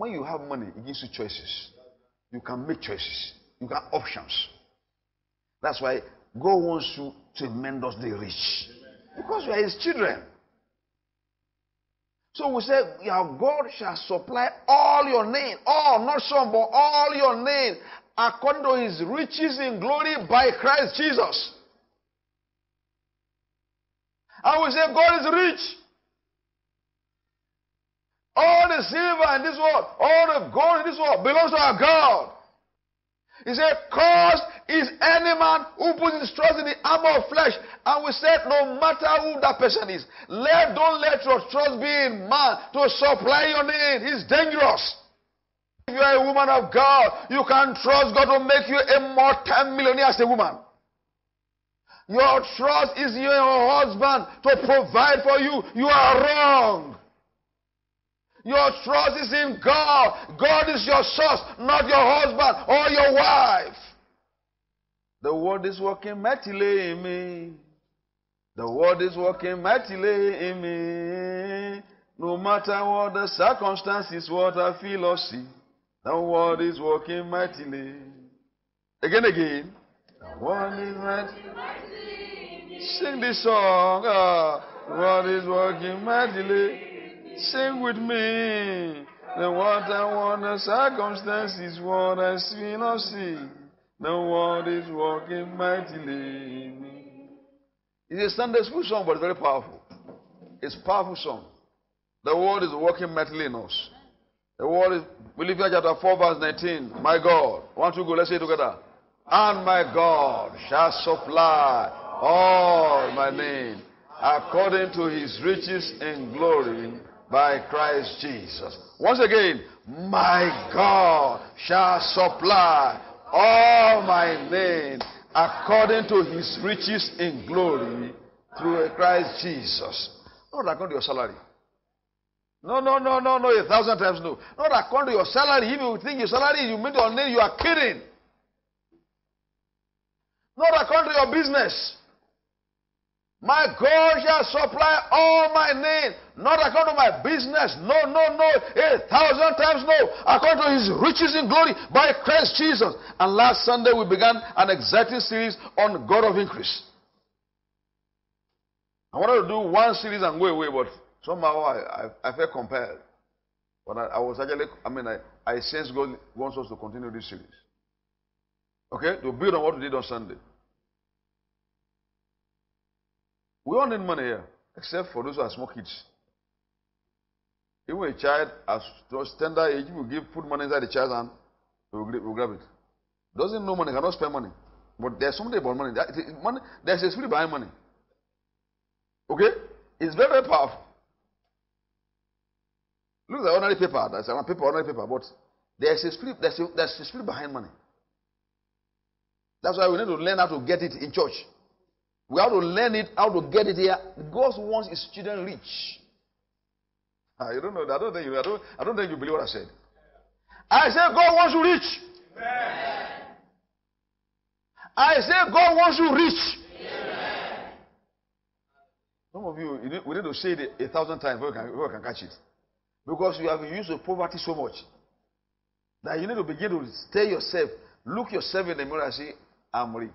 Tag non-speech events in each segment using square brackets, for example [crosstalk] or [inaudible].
when you have money, it gives you choices. You can make choices. You can options. That's why God wants you tremendously rich. Because you are his children. So we say, Your God shall supply all your need. All, not some, but all your need according to his riches in glory by Christ Jesus. And we say, God is rich. All the silver in this world, all the gold in this world belongs to our God. He said, Cursed is any man who puts his trust in the armor of flesh. And we said, no matter who that person is, let don't let your trust be in man to supply your need. It's dangerous. If you are a woman of God, you can trust God to make you a multi-millionaire as a woman. Your trust is in your husband to provide for you. You are wrong. Your trust is in God. God is your source, not your husband or your wife. The word is working mightily in me. The word is working mightily in me. No matter what the circumstances, what I feel or see, the word is working mightily. Again, again. The word is mightily. Sing this song. Ah, the word is working mightily. Sing with me. The what I want, the circumstances, what I see or see. The world is working mightily. It's a Sunday school song, but it's very powerful. It's a powerful song. The world is working mightily in us. The world is Philippians chapter 4, verse 19. My God. One, two, go. Let's say it together. And my God shall supply all my need according to his riches and glory by Christ Jesus. Once again, my God shall supply all my need according to his riches in glory through Christ Jesus. Not according to your salary. No, no, no, no, no, a thousand times no. Not according to your salary. If you think your salary, you meet your name, you are kidding. Not according to your business. My God shall supply all my need, not according to my business. No, no, no. A thousand times no. According to his riches in glory by Christ Jesus. And last Sunday we began an exciting series on God of increase. I wanted to do one series and go away, but somehow I, I, I felt compelled. But I, I, was actually, I mean, I, I sense God wants us to continue this series. Okay? To build on what we did on Sunday. We all need money here, except for those who are small kids. Even a child as tender age, will give food money inside the child's hand, he will, grab it. Doesn't know money, cannot spend money. But there's something about money. Money there's a spirit behind money. Okay? It's very, very powerful. Look at ordinary paper. That's a paper, ordinary paper. But there's a spirit, there's a, there's a spirit behind money. That's why we need to learn how to get it in church. We have to learn it, how to get it here. God wants his children rich. Ah, I don't know. I don't think you. I don't. I don't think you believe what I said. I said God wants you rich. Amen. I said God wants you rich. Amen. Some of you, you need, we need to say it a thousand times before we, can, before we can catch it, because you have used the poverty so much that you need to begin to tell yourself, look yourself in the mirror and say, "I'm rich."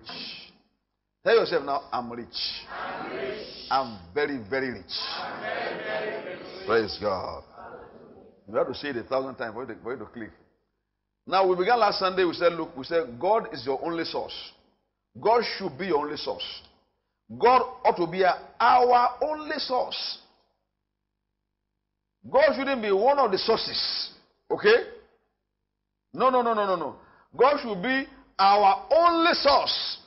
Tell yourself now, I'm rich. I'm rich. I'm very, very rich. I'm very, very rich. Praise God. You have to say it a thousand times for you, to, for you to click. Now, we began last Sunday. We said, look, we said, God is your only source. God should be your only source. God ought to be our only source. God shouldn't be one of the sources. Okay? No, no, no, no, no, no. God should be our only source.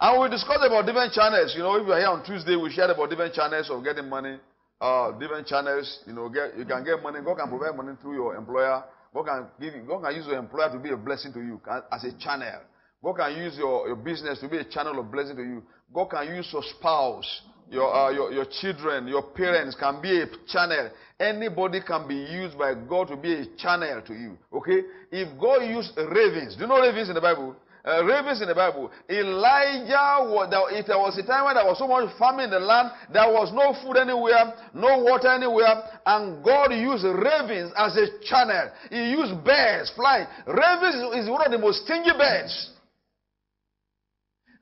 And we discussed about different channels. You know, if you are here on Tuesday, we shared about different channels of getting money. Uh, different channels. You know, get you can get money. God can provide money through your employer. God can give you, God can use your employer to be a blessing to you as a channel. God can use your, your business to be a channel of blessing to you. God can use your spouse, your, uh, your, your children, your parents can be a channel. Anybody can be used by God to be a channel to you. Okay? If God used ravens, do you know ravens in the Bible? Uh, ravens in the Bible. Elijah, was, if there was a time when there was so much famine in the land, there was no food anywhere, no water anywhere, and God used ravens as a channel. He used birds flying. Ravens is one of the most stingy birds.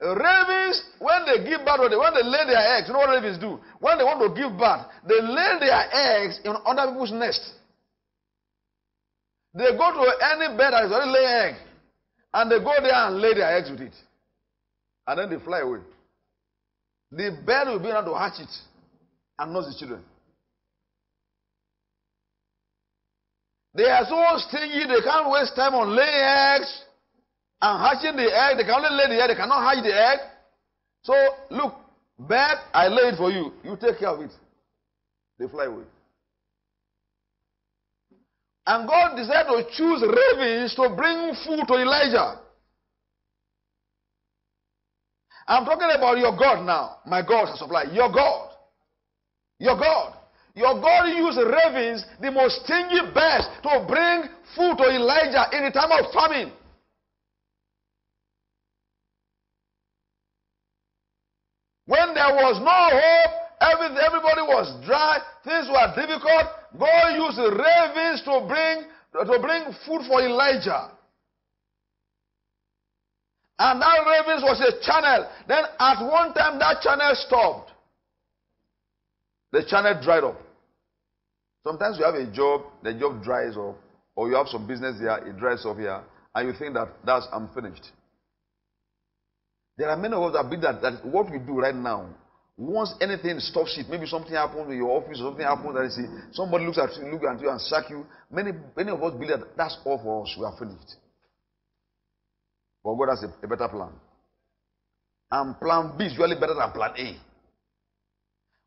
Ravens, when they give birth, when they lay their eggs, you know what ravens do? When they want to give birth, they lay their eggs in other people's nest. They go to any bed that is already laying egg, and they go there and lay their eggs with it. And then they fly away. The bird will be able to hatch it and nurse the children. They are so stingy, they can't waste time on laying eggs and hatching the egg. They can only lay the egg, they cannot hatch the egg. So, look, bird, I lay it for you. You take care of it. They fly away. And God decided to choose ravens to bring food to Elijah. I'm talking about your God now. My God has supplied. Your God. Your God. Your God used ravens, the most stingy birds, to bring food to Elijah in the time of famine. When there was no hope, every, everybody was dry, things were difficult, God used ravens to bring, to bring food for Elijah. And that ravens was a channel. Then at one time that channel stopped. The channel dried up. Sometimes you have a job, the job dries up, or you have some business here, it dries up here, and you think that that's I'm finished. There are many of us that believe that, that what we do right now, once anything stops it, maybe something happens in your office something happens that you see, somebody looks at you, look at you and sack you. Many, many of us believe that that's all for us. We are finished. But God has a, a better plan. And plan B is usually better than plan A.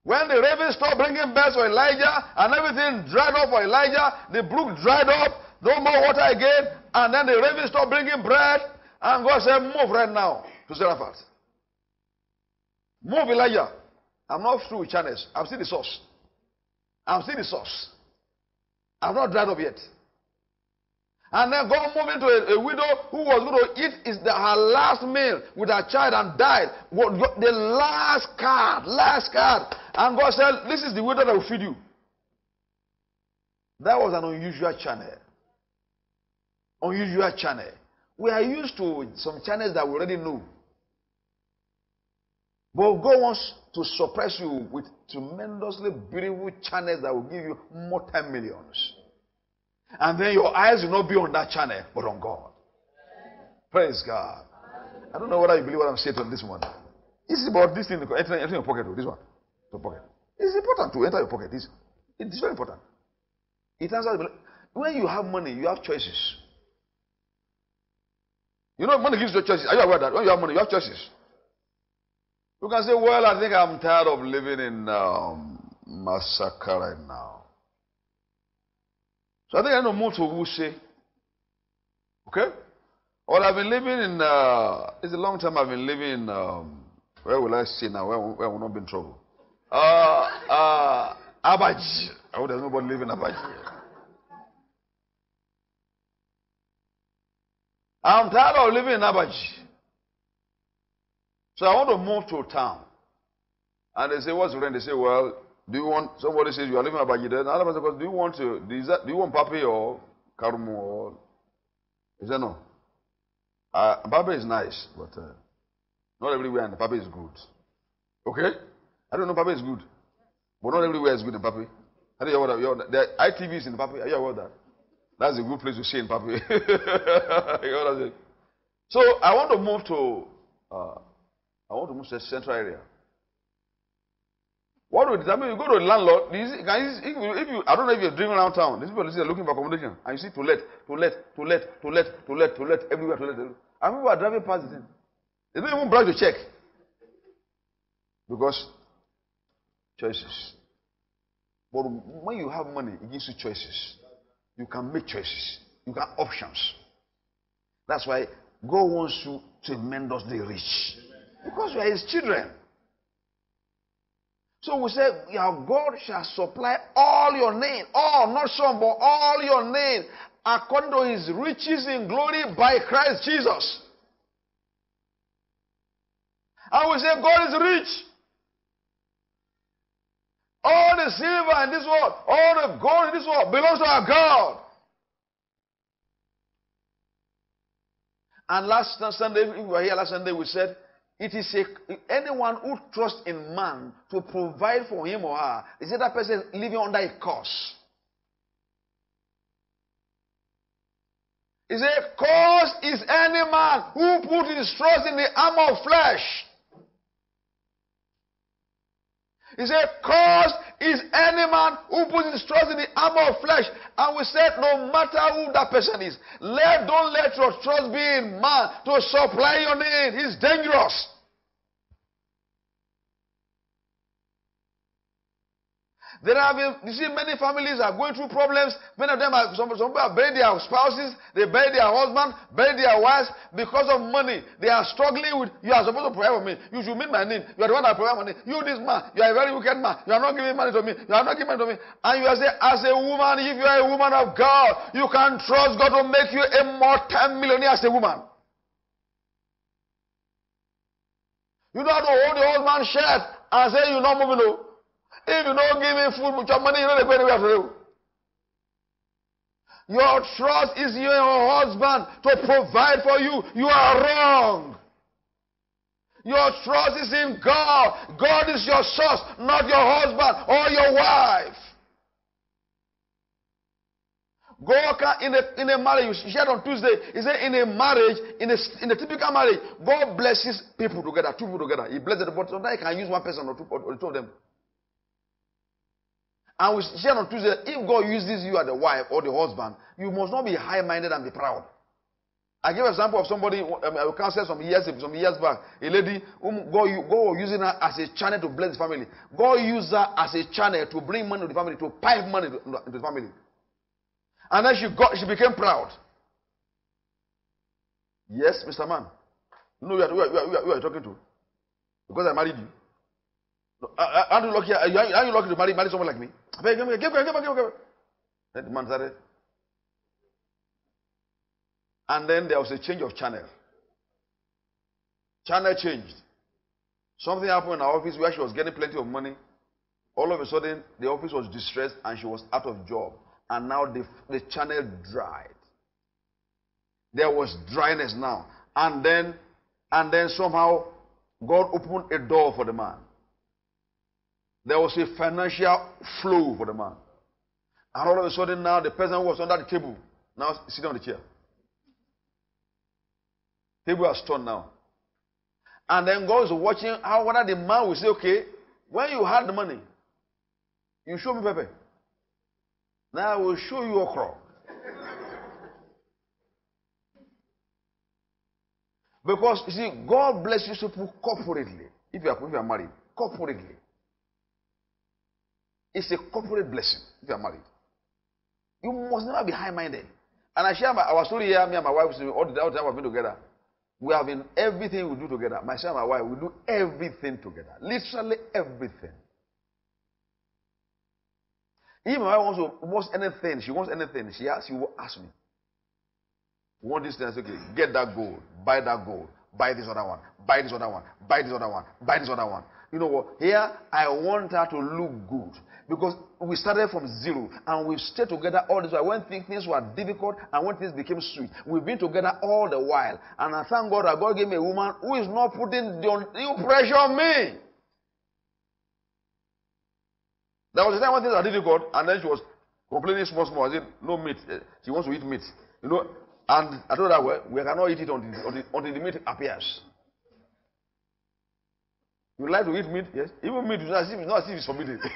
When the ravens stopped bringing birds for Elijah and everything dried up for Elijah, the brook dried up, no more water again, and then the ravens stopped bringing bread, and God said, Move right now to Zarephath. Move Elijah. I'm not through with channels. I've seen the source. I've seen the source. I'm not dried up yet. And then God moved into a, a widow who was going to eat is the, her last meal with her child and died. What the last card, last card. And God said, This is the widow that will feed you. That was an unusual channel. Unusual channel. We are used to some channels that we already know. But God wants to surprise you with tremendously beautiful channels that will give you multi millions. And then your eyes will not be on that channel, but on God. Praise God. I don't know whether you believe what I'm saying on this one. It's about this thing, enter, enter your pocket, oh, this one. Your pocket. It's important to enter your pocket. It's, it's very important. It answers, when you have money, you have choices. You know, money gives you choices. Are you aware that when you have money, you have choices? You can say, well, I think I'm tired of living in um, Masaka right now. So I think I know more to Wuse. Okay? Well, I've been living in, uh, it's a long time I've been living in, um, where will I say now? Where, where will not be in trouble? Uh, uh, Abaji. Oh, there's nobody living in Abaji. I'm tired of living in Abaji. So I want to move to a town. And they say, What's the rent? They say, Well, do you want somebody says you are living in Abaji then another person goes, Do you want to do you want Papi or Karumu or he said no. Uh, Papi is nice, but uh, not everywhere and Papi is good. Okay? I don't know Papi is good. But not everywhere is good in Papi. How do you know what the ITV is in Papi? Are you aware of that? That's a good place to stay in Papi. [laughs] you know what I'm saying? So I want to move to uh, I want to move to a central area. What will determine you go to the landlord? Can you, if, you, if you, I don't know if you're driving around town. These people are looking for accommodation, and you see to let, to let, to let, to let, to let, to let, everywhere to let. And people are driving past the thing. They don't even brush the check because choices. But when you have money, it gives you choices. You can make choices. You can options. That's why God wants you tremendously rich. Because we are his children. So we say, Your God shall supply all your need. Oh, all, not some, but all your need according to his riches in glory by Christ Jesus. And we say God is rich. All the silver in this world, all the gold in this world belongs to our God. And last Sunday, we were here last Sunday, we said, it is a, anyone who trusts in man to provide for him or her, is that person living under a curse? He said, Curse is any man who put his trust in the arm of flesh. He said, Cause is any man who puts his trust in the arm of flesh. And we said, no matter who that person is, let don't let your trust be in man to supply your need. It's dangerous. There have been, you see, many families are going through problems. Many of them are, some, some people have buried their spouses, they buried their husband, buried their wives because of money. They are struggling with, you are supposed to provide for me. You should meet my need. You are the one that provide money. You, this man, you are a very wicked man. You are not giving money to me. You are not giving money to me. And you are saying, as a woman, if you are a woman of God, you can trust God to make you a multi-millionaire as a woman. You don't have to hold the old man's shirt and say you're not moving. If you don't give me food with your money, you don't go anywhere to live. Your trust is in your husband to provide for you. You are wrong. Your trust is in God. God is your source, not your husband or your wife. God can, in a, in a marriage, you shared on Tuesday, he said in a marriage, in a, in a typical marriage, God blesses people together, two people together. He blesses them, but sometimes he can use one person or two, or two of them. And we shared on Tuesday, if God uses you as the wife or the husband, you must not be high-minded and be proud. I give an example of somebody um, I counseled some years some years back. A lady whom God, God was using her as a channel to bless the family. God used her as a channel to bring money to the family, to pipe money to, to the family. And then she got she became proud. Yes, Mr. Man. You know who you are, you are, you are talking to. Because I married you. Aren't you lucky? Are you lucky to marry, marry someone like me? Give give me, give me, give me. Then the man started. And then there was a change of channel. Channel changed. Something happened in our office where she was getting plenty of money. All of a sudden, the office was distressed and she was out of job. And now the, the channel dried. There was dryness now. And then, and then somehow, God opened a door for the man. There was a financial flow for the man. And all of a sudden now the person who was under the table now sitting on the chair. Table has turned now. And then God is watching how whether the man will say, okay, when you had the money, you show me Pepe. Now I will show you a okra. because you see, God blesses people corporately. If you are, if you are married, corporately. It's a corporate blessing if you are married. You must never be high minded. And I share my, our story here, me and my wife, all the, all the time we've been together. We have been everything we do together. Myself and my wife, we do everything together. Literally everything. If my wife wants, to, wants anything, she wants anything, she asks, she will ask me. Want this thing? Okay, get that gold, buy that gold, buy this other one, buy this other one, buy this other one, buy this other one. You know what? Here, I want her to look good. Because we started from zero and we've stayed together all this while. When things were difficult and when things became sweet, we've been together all the while. And I thank God that God gave me a woman who is not putting the pressure on me. There was a time when things were difficult and then she was complaining small, small. I said, no meat. Eh, she wants to eat meat. You know, and I told her, well, we cannot eat it until, until, until the meat appears. You like to eat meat? Yes. Even meat as if, not as if it's forbidden. [laughs]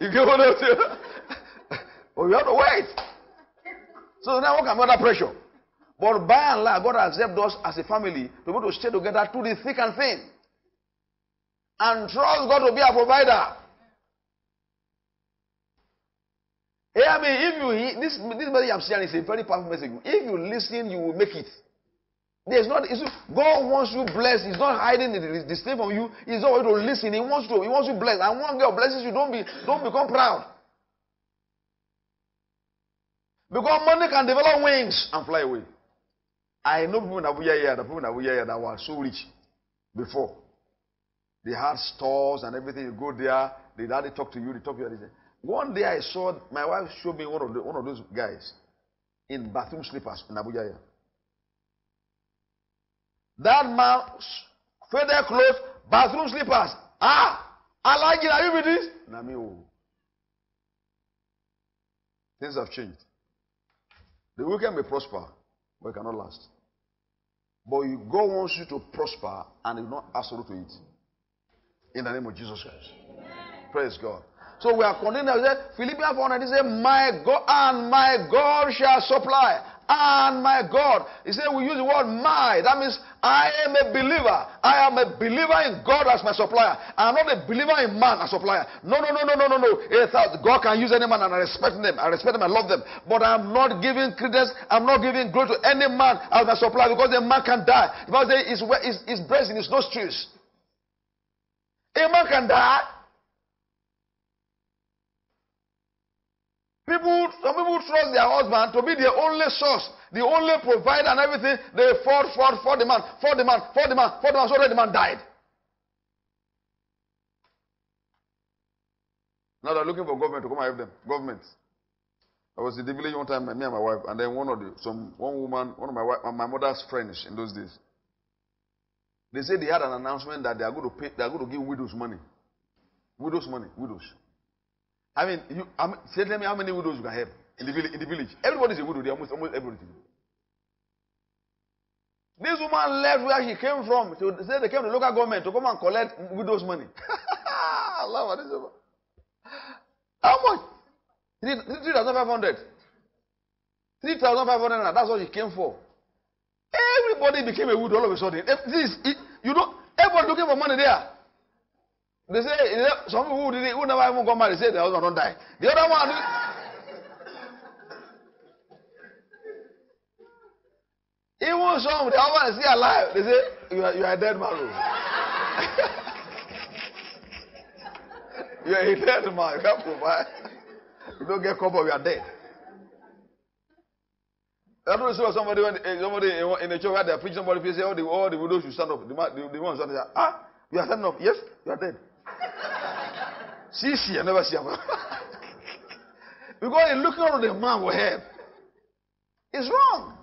You get what I'm saying? [laughs] But you have to wait. So now what come under pressure? But by and large, God has helped us as a family to be able to stay together through the thick and thin. And trust God to be our provider. Hear me, if you this this message I'm sharing is a very powerful message. If you listen, you will make it. There's not God wants you blessed. He's not hiding the, the, the from you. He's not going to listen. He wants to. He wants you blessed. And one God blesses you. Don't be. Don't become proud. Because money can develop wings and fly away. I know people in Abuja here, the people in Abuja here that were so rich before. They had stores and everything. You go there, they daddy talk to you, they talk to you. Everything. One day I saw my wife showed me one of the, one of those guys in bathroom slippers in Abuja here. That man faded clothes, bathroom slippers. Ah, I like it. Are you with this? Nami oh. Things have changed. The weekend may prosper, but it cannot last. But you, God wants you to prosper and you not ask to it. In the name of Jesus Christ. Praise God. So we are continuing. Philippians 4 he said, My God and my God shall supply. And my God. He said, We use the word my. That means I am a believer. I am a believer in God as my supplier. I'm not a believer in man as supplier. No, no, no, no, no, no, no. God can use any man and I respect them. I respect them. I love them. But I'm not giving credence. I'm not giving glory to any man as my supplier because the man can die. Because his, his, his breast in his nostrils. A man can die. People, some people trust their husband to be the only source, the only provider and everything. They fought, fought, fought the man, fought the man, fought the man, fought the man, so that the man died. Now they're looking for government to come and help them. Government. I was in the village one time, me and my wife, and then one of the some one woman, one of my wife, my mother's friends in those days. They said they had an announcement that they are going to pay, they are going to give widows money. Widows money, widows. I mean, you, I say tell me how many widows you can help in the village. In the village, everybody's a widow. They almost almost everybody. This woman left where she came from. She said they came to the local government to come and collect widows' money. [laughs] Love this woman. How much? Three thousand five hundred. Three thousand five hundred. That's what she came for. Everybody became a widow all of a sudden. This, you know, everybody looking for money there. They say some people who, did it, who never even got married say the husband don't die. The other one. Even some the husband is still alive. They say you are, you are a dead man. Oh. [laughs] you are a dead man. You can't provide. You don't get cover. You are dead. I don't know somebody when eh, somebody in the church where they preach somebody say all the all the widows should stand up. The the, the one stand up. Ah, you are standing up. Yes, you are dead. See, see, I never see him. [laughs] because in looking at the man with head, it's wrong.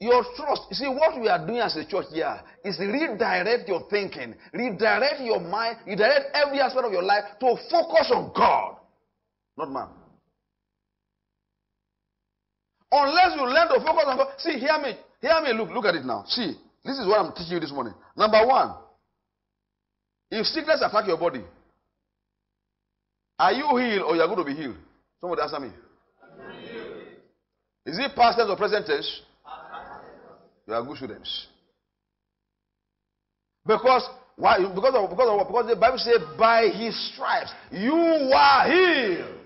Your trust. You see, what we are doing as a church here is redirect your thinking, redirect your mind, redirect every aspect of your life to focus on God, not man. Unless you learn to focus on God. See, hear me. Hear me. Look, look at it now. See, this is what I'm teaching you this morning. Number one, if sickness attack your body, are you healed or you are going to be healed? Somebody answer me. Is it past tense or present tense? You are good students. Because why? Because of, because of because the Bible says by his stripes you are healed.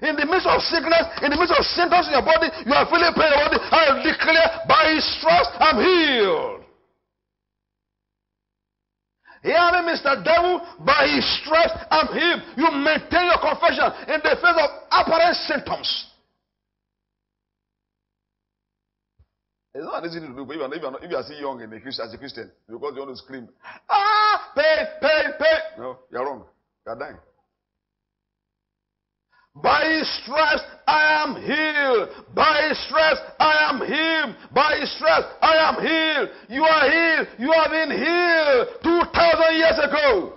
In the midst of sickness, in the midst of symptoms in your body, you are feeling pain in your body. I declare by his stripes I'm healed. Hear me, Mr. Devil, by his stripes and him, you maintain your confession in the face of apparent symptoms. It's not easy to do, but if you are, if you are still young in Christian, as a Christian, because you want to scream, ah, pain, pain, pain. No, you're wrong. You're dying. By his stripes I am healed. By his stripes I am healed. By his stripes I am healed. You are healed. You have been healed 2,000 years ago.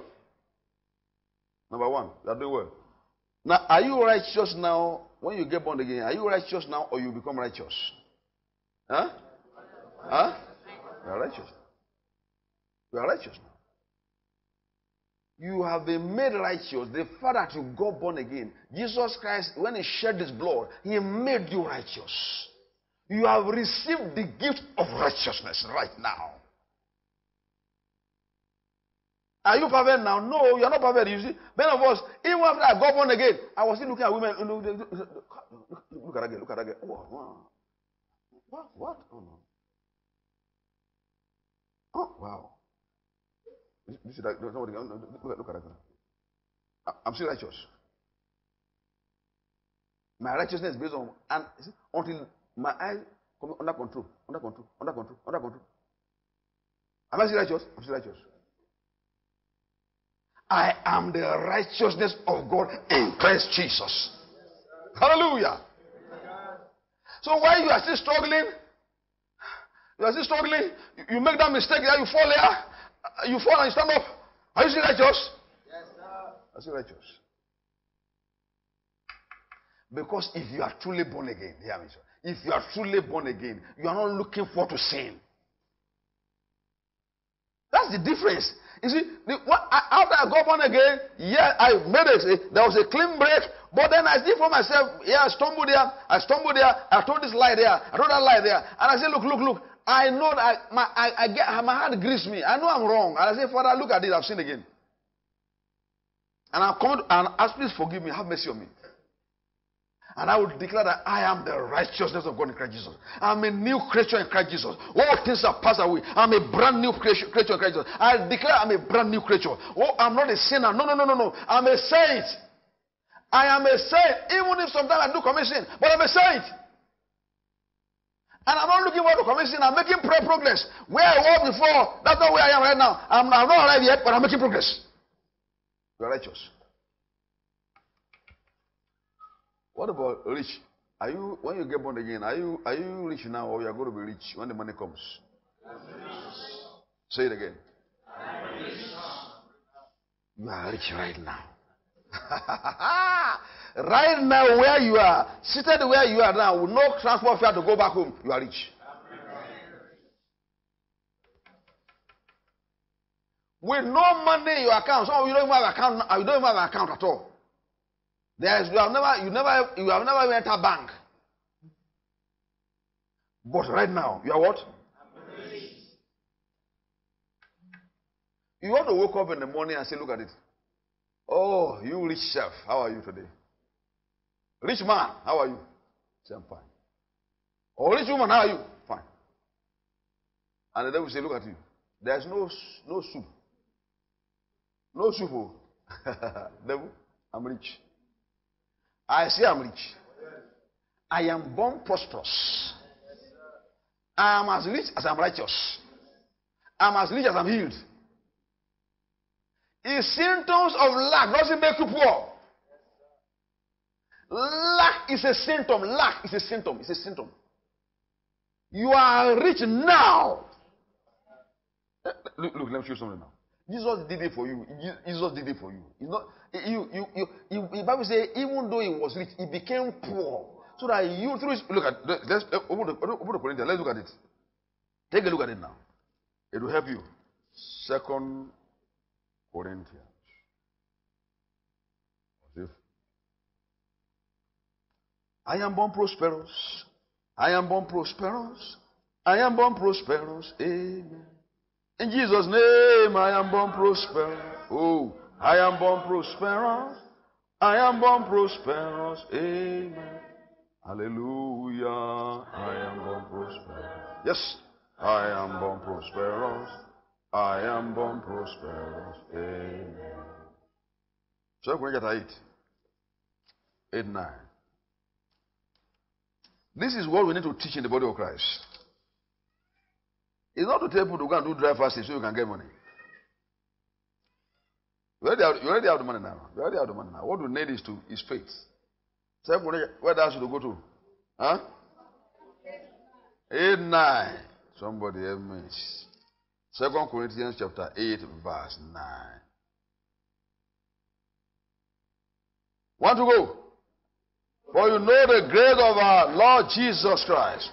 Number one, are doing well. Now, are you righteous now when you get born again? Are you righteous now or you become righteous? Huh? Huh? You are righteous. You are righteous now. You have been made righteous. The fact that you got born again, Jesus Christ, when He shed His blood, He made you righteous. You have received the gift of righteousness right now. Are you perfect now? No, you're not perfect. You see, many of us, even after I got born again, I was still looking at women. Look, look at girl. Look at that girl. Oh, wow. What? What? Oh, no. Oh, wow. This is look, look, at that. I'm still righteous. My righteousness is based on and until my eyes come under control, under control, under control, under control. Am I still righteous? I'm still righteous. I am the righteousness of God in Christ Jesus. Hallelujah. So while you are still struggling, you are still struggling, you make that mistake there, you fall there, Uh, you fall and you stand up. Are you still righteous? Yes, sir. Are you still righteous? Because if you are truly born again, hear me, sir. If you are truly born again, you are not looking for to sin. That's the difference. You see, the, what, after I got born again, yeah, I made it. There was a clean break, but then I did for myself. Yeah, I stumbled there. I stumbled there. I told this lie there. I told that lie there. And I said, look, look, look. I know that my, I, I get, my heart grieves me. I know I'm wrong. And I say, Father, look at this. I've sinned again. And I've come and ask, please forgive me. Have mercy on me. And I will declare that I am the righteousness of God in Christ Jesus. I'm a new creature in Christ Jesus. All things have passed away. I'm a brand new creature, creature in Christ Jesus. I declare I'm a brand new creature. Oh, I'm not a sinner. No, no, no, no, no. I'm a saint. I am a saint. Even if sometimes I do commit sin, but I'm a saint. And I'm not looking forward to commit sin. I'm making prayer progress. Where I was before, that's not where I am right now. I'm, I'm not arrived yet, but I'm making progress. You're righteous. What about rich? Are you when you get born again? Are you are you rich now, or you are going to be rich when the money comes? Say it again. You are rich right now. [laughs] right now, where you are, seated where you are now, with no transport fare to go back home, you are rich. With no money in your account, some of you don't even have account. You don't even have an account at all. There's, you have never, you never, you have never entered a bank. But right now, you are what? You want to wake up in the morning and say, look at it. Oh, you rich chef, how are you today? Rich man, how are you? Say, I'm fine. Oh, rich woman, how are you? Fine. And the devil say, look at you. There's no, no soup. No soup. Oh. [laughs] devil, I'm rich. I say I'm rich. I am born prosperous. I am as rich as I'm righteous. I'm as rich as I'm healed. If symptoms of lack doesn't make you poor. Lack is a symptom. Lack is a symptom. It's a symptom. You are rich now. Eh, look, look, let me show you something now. Jesus did it for you. Jesus did it for you. It's not you. You. You. you the Bible says even though he was rich, he became poor, so that you through. His, look at. Let's eh, open the, open the Corinthians. Let's look at it. Take a look at it now. It will help you. Second Corinthians. I am born prosperous. I am born prosperous. I am born prosperous. Amen. In Jesus' name, I am born prosperous. Oh, I am born prosperous. I am born prosperous. Amen. Hallelujah. I am born prosperous. Yes, I am born prosperous. I am born prosperous. Amen. So, we get 8. 8 9. This is what we need to teach in the body of Christ. It's not to tell people to go and do dry fasting so you can get money. You already, have, you already have the money now. You already have the money now. What we need is to is faith. So where does should go to? Huh? Eight nine. Somebody help me. Second Corinthians chapter eight verse nine. Want to go? For you know the grace of our Lord Jesus Christ,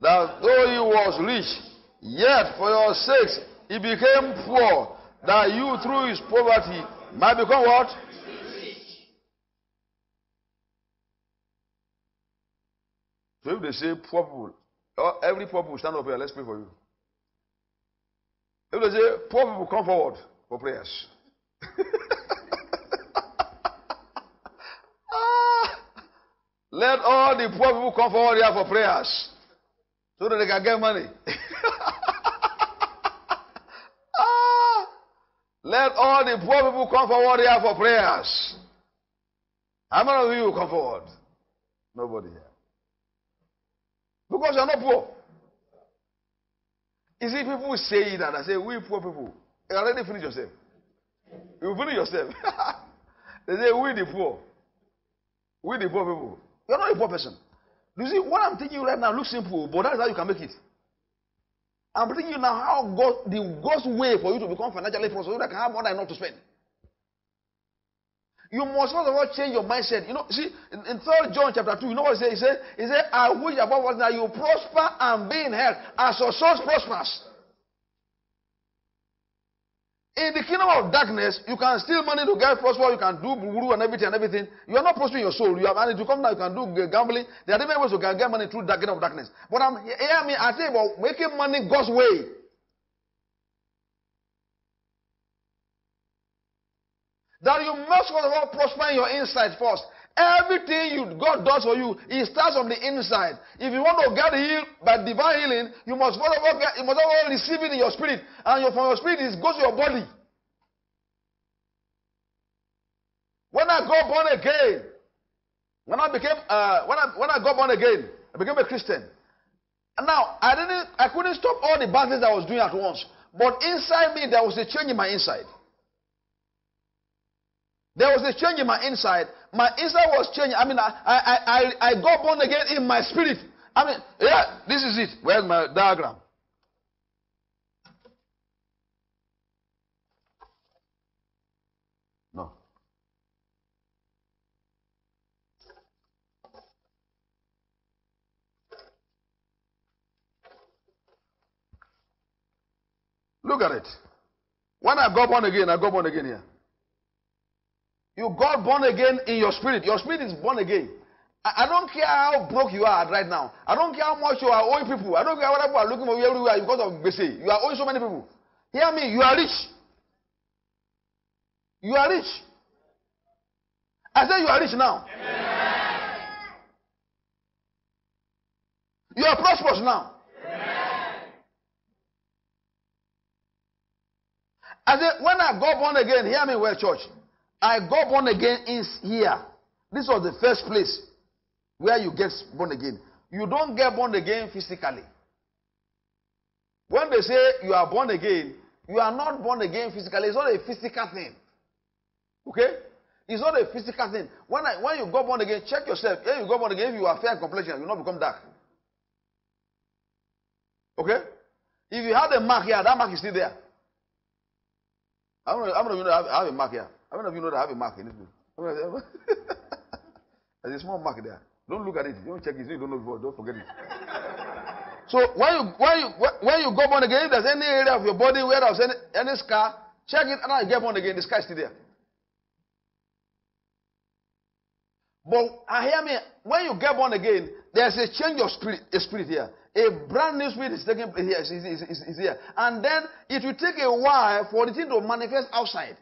that though he was rich, Yet for your sakes he became poor, that you through his poverty might become what? So if they say poor people, every poor people stand up here, let's pray for you. If they say poor people come forward for prayers. [laughs] let all the poor people come forward here for prayers so that they can get money. [laughs] Let all the poor people come forward here for prayers. How many of you will come forward? Nobody here. Because you're not poor. You see, people say that. I say, we poor people. You already finish yourself. You finish yourself. [laughs] they say, we the poor. We the poor people. You're not a poor person. You see, what I'm teaching you right now looks simple, but that's how you can make it. I'm teaching you now how God, the God's way for you to become financially prosperous, so that you can have more than enough to spend. You must first of all change your mindset. You know, see, in, in 3 John chapter 2, you know what he said? He said, he said I wish above all that you prosper and be in health as your soul prospers. In the kingdom of darkness, you can steal money to get prosper. You can do guru and everything and everything. You are not prospering your soul. You have money to come now. You can do gambling. There are different ways you can get money through the kingdom of darkness. But I'm hear me. I say about making money God's way. That you must first of all prosper in your inside first. Everything you, God does for you, it starts from the inside. If you want to get healed by divine healing, you must first of all, get, you must all receive it in your spirit. And your, from your spirit, it goes to your body. When I got born again, when I became, uh, when I when I got born again, I became a Christian. And now I didn't, I couldn't stop all the bad things I was doing at once. But inside me, there was a change in my inside. There was a change in my inside. My inside was changing. I mean, I, I, I, I got born again in my spirit. I mean, yeah, this is it. Where's my diagram? No. Look at it. When I got born again, I got born again here. You got born again in your spirit. Your spirit is born again. I, I, don't care how broke you are right now. I don't care how much you are owing people. I don't care what people are looking for you everywhere because of BC. You are owing so many people. Hear me. You are rich. You are rich. I said you are rich now. Amen. You are prosperous now. Amen. I said when I got born again, hear me well, church. I got born again in here. This was the first place where you get born again. You don't get born again physically. When they say you are born again, you are not born again physically. It's not a physical thing. Okay? It's not a physical thing. When, I, when you go born again, check yourself. If you go born again, if you are fair complexion, you will not become dark. Okay? If you have a mark here, that mark is still there. I don't know, I don't know if you know I have a mark here. How many of you know that I have a mark in this book? [laughs] There's a small mark there. Don't look at it. Don't check it. You don't know before. Don't forget it. so when you when you when you go born again, if there's any area of your body where there's any, any scar, check it and I get born again. The scar is still there. But I hear me, when you get born again, there's a change of spirit, a spirit here. A brand new spirit is taking place here, is, here. And then it will take a while for the thing to manifest outside.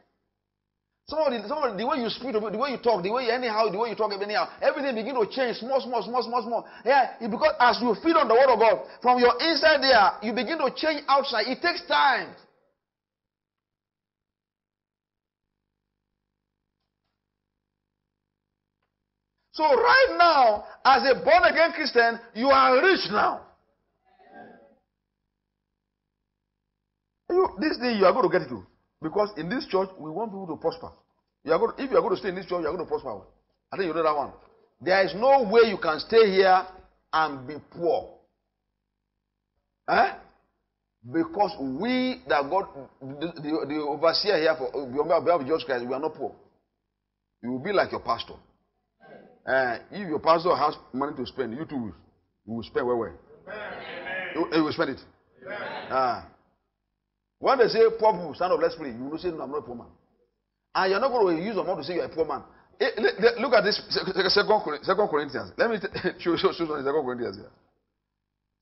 Some of, the, some of the way you speak, the way you talk, the way you anyhow, the way you talk anyhow, everything begin to change small, small, small, small, small. Yeah, because as you feed on the word of God, from your inside there, you begin to change outside. It takes time. So right now, as a born again Christian, you are rich now. You, this day you are going to get it. Because in this church, we want people to prosper. You to, if you are going to stay in this church, you are going to prosper. I think you know that one. There is no way you can stay here and be poor. Eh? Because we that God, the, the, the overseer here for on behalf of Jesus Christ, we are not poor. You will be like your pastor. Uh, if your pastor has money to spend, you too will, you will spend where well. You, you, will spend it. Ah. When they say poor people, stand up, let's pray. You will say, No, I'm not a poor man. And you're not going to use your mouth to say you're a poor man. look at this, second, Corinthians. Let me [laughs] show, show, show Second Corinthians here.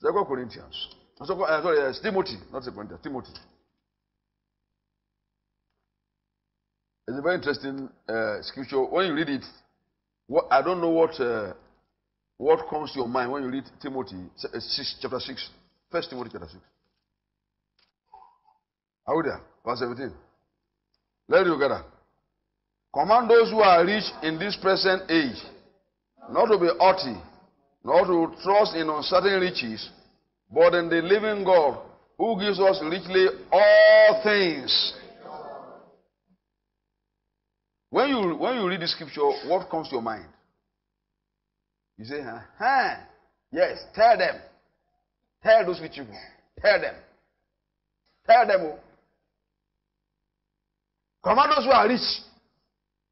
Second Corinthians. Second, uh, sorry, uh, Timothy, not Second Corinthians, Timothy. It's a very interesting uh, scripture. When you read it, what, I don't know what uh, what comes to your mind when you read Timothy uh, six, chapter six. First Timothy chapter six. Are we there? Verse 17. Let's read together. Command those who are rich in this present age not to be haughty, not to trust in uncertain riches, but in the living God who gives us richly all things. When you, when you read the scripture, what comes to your mind? You say, huh? Yes, tell them. Tell those rich people. Tell them. Tell them. Oh. Command those who are rich.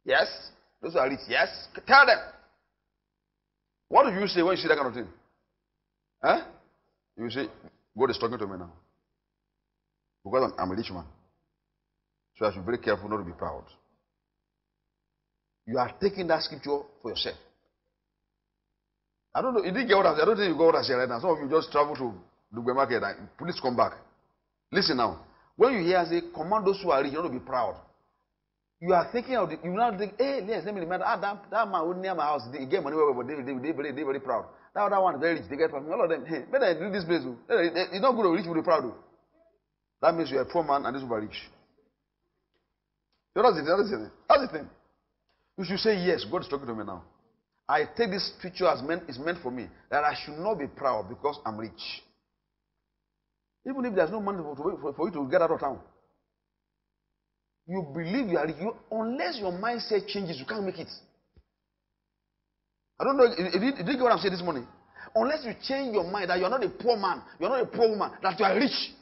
Yes. Those who are rich. Yes. Tell them. What do you say when you see that kind of thing? Huh? You say, God is talking to me now. Because I'm, I'm a rich man. So I should be very careful not to be proud. You are taking that scripture for yourself. I don't know. You didn't get what I said. I don't think you got what I said right now. Some of you just travel to Dugbe Market and please come back. Listen now. When you hear say, command those who are rich, you don't be proud. You are thinking of the, you now think, hey, yes, let me remember. Ah, that, that man who near my house, they get money, but they, they, they, they, they very proud. That other one very rich, they get proud. All of them, hey, better leave this place. oh. It's not good rich people be proud. oh. That means you are a poor man and this people are rich. Know, that's the, that's the thing. That's the thing. You should say, yes, God is talking to me now. I take this picture as meant, is meant for me, that I should not be proud because I'm rich. Even if there's no money for, for, for you to get out of town. You believe you are. You, unless your mindset changes, you can't make it. I don't know did you get what I'm saying this morning. Unless you change your mind that you're not a poor man, you're not a poor woman, that you are rich.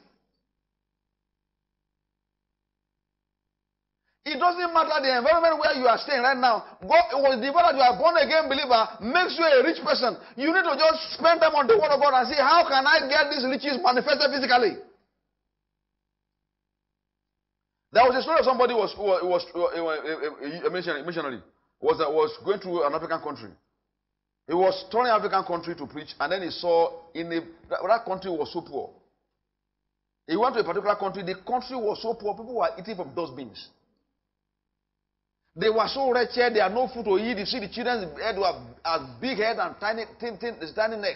It doesn't matter the environment where you are staying right now. God was the fact that you are born again believer makes you a rich person. You need to just spend time on the word of God and say, how can I get these riches manifested physically? There was a story of somebody who was who was, was missionary, was uh, was going to an African country. He was touring African country to preach, and then he saw in that, country was so poor. He went to a particular country. The country was so poor, people were eating from dustbins. They were so wretched, they had no food to eat. You see, the children's head were as big head and tiny, thin, thin, tiny neck.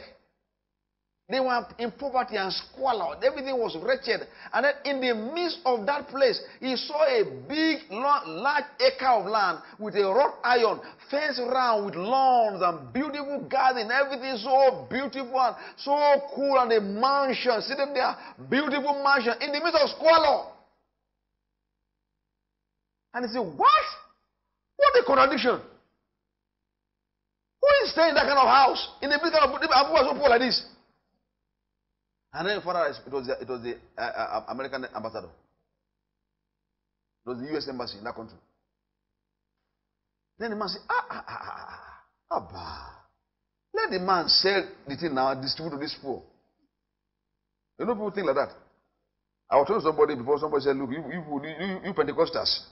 They were in poverty and squalor. Everything was wretched. And then in the midst of that place, he saw a big, large acre of land with a wrought iron, fenced around with lawns and beautiful garden. Everything so beautiful and so cool. And a mansion sitting there, beautiful mansion in the midst of squalor. And he said, What? What a contradiction. Who is staying in that kind of house? In a big kind of so poor like this. And then further, it was the, it was the uh, uh, American ambassador. It was the U.S. embassy in that country. Then the man said, ah, ah, ah, ah, ah, Abba. Let the man sell the thing now, distribute to these poor. You know, people think like that. I was telling somebody before, somebody said, look, you, you, you, you Pentecostals,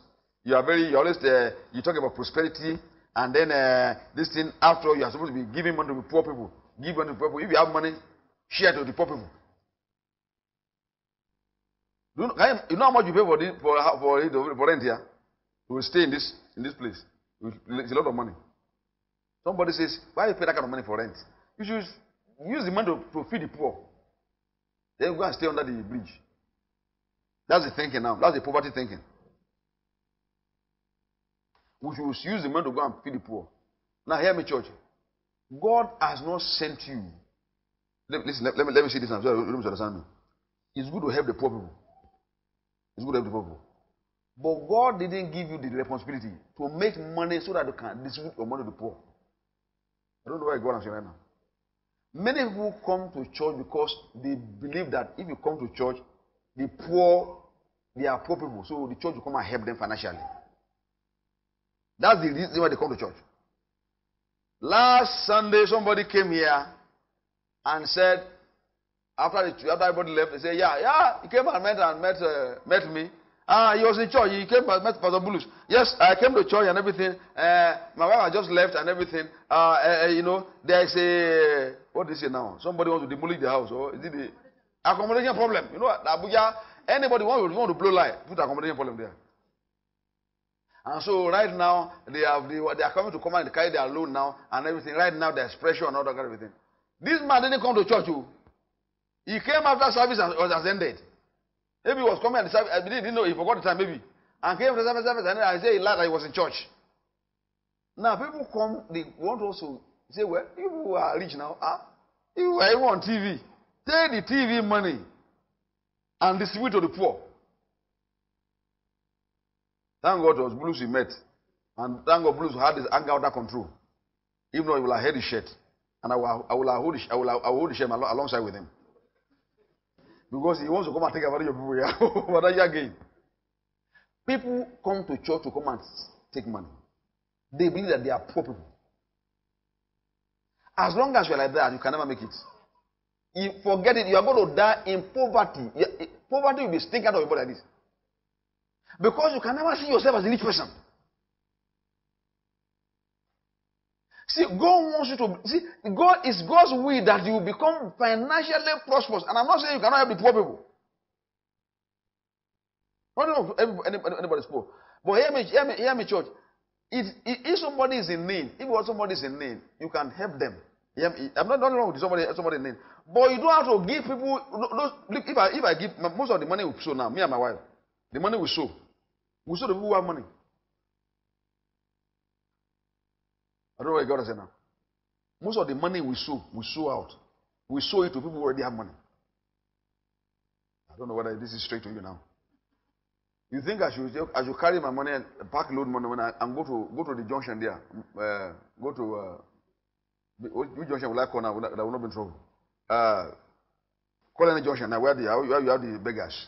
you are very, you always, uh, you talk about prosperity, and then uh, this thing, after all, you are supposed to be giving money to poor people. Give money to poor people. If you have money, share to the poor people. You, know, you, know how much you pay for this, for for, for rent here? You will stay in this in this place. It's a lot of money. Somebody says, "Why you pay that kind of money for rent? You should use the money to, to feed the poor. Then go and stay under the bridge." That's the thinking now. That's the poverty thinking. We should use the money to go and feed the poor. Now, hear me, church. God has not sent you. Listen, let, me, let me see this now. So you don't understand me. It's good to help the poor people. It's good to people. But God didn't give you the responsibility to make money so that you can distribute your money to the poor. I don't know why God I'm saying right now. Many people come to church because they believe that if you come to church, the poor, they are poor people, so the church will come and help them financially. That's the reason why they come to church. Last Sunday, somebody came here and said, after, the, after everybody left, they said, Yeah, yeah, he came and met and met, uh, met me. Ah, he was in church. He came and met Pastor Bulus. Yes, I came to church and everything. Uh, my wife had just left and everything. Uh, uh, you know, there's a what is it now? Somebody wants to demolish the house, or is it the accommodation problem? You know, Abuja. Anybody want to, want to blow light, put accommodation problem there. And so right now they have they, they are coming to come and carry their load now and everything. Right now there's pressure and all that kind of everything. This man didn't come to church. oh. He came after service and was ended. Maybe he was coming and service. I didn't know he forgot the time maybe. And came to service, service and then I say he lied that he was in church. Now people come, they want also He said, Well, you are rich now, ah, you are even on TV. Take the TV money and distribute to the poor. Thank God it was Bulus he met. And thank God Bulus had his anger under control. Even though he will have had his shirt. And I will, I will, hold, the, I will, I will hold alongside with him. Because he wants to come and take advantage of people here. [laughs] again. People come to church to come and take money. They believe that they are poor people. As long as you're like that, you can never make it. You forget it, you are going to die in poverty. Eh, poverty will be stinking out of your body like this. Because you can never see yourself as a rich person. See, God wants you to see. God is God's will that you become financially prosperous. And I'm not saying you cannot help the poor people. Know if anybody's poor. But hear me, hear me, hear me, church. If, if somebody is in need, if somebody is in need, you can help them. I'm not, not wrong with somebody, somebody in need. But you don't have to give people. Those, if, I, if I give most of the money we sow now, me and my wife, the money we sow, we sow the people who have money. I don't know what God is saying now. Most of the money we sow, we sow out. We sow it to people who already have money. I don't know whether this is straight to you now. You think I should I should carry my money and pack load money when I and go to go to the junction there, uh, go to uh, which junction will I call now that will not be trouble? Uh, call any junction now where the where you have the beggars,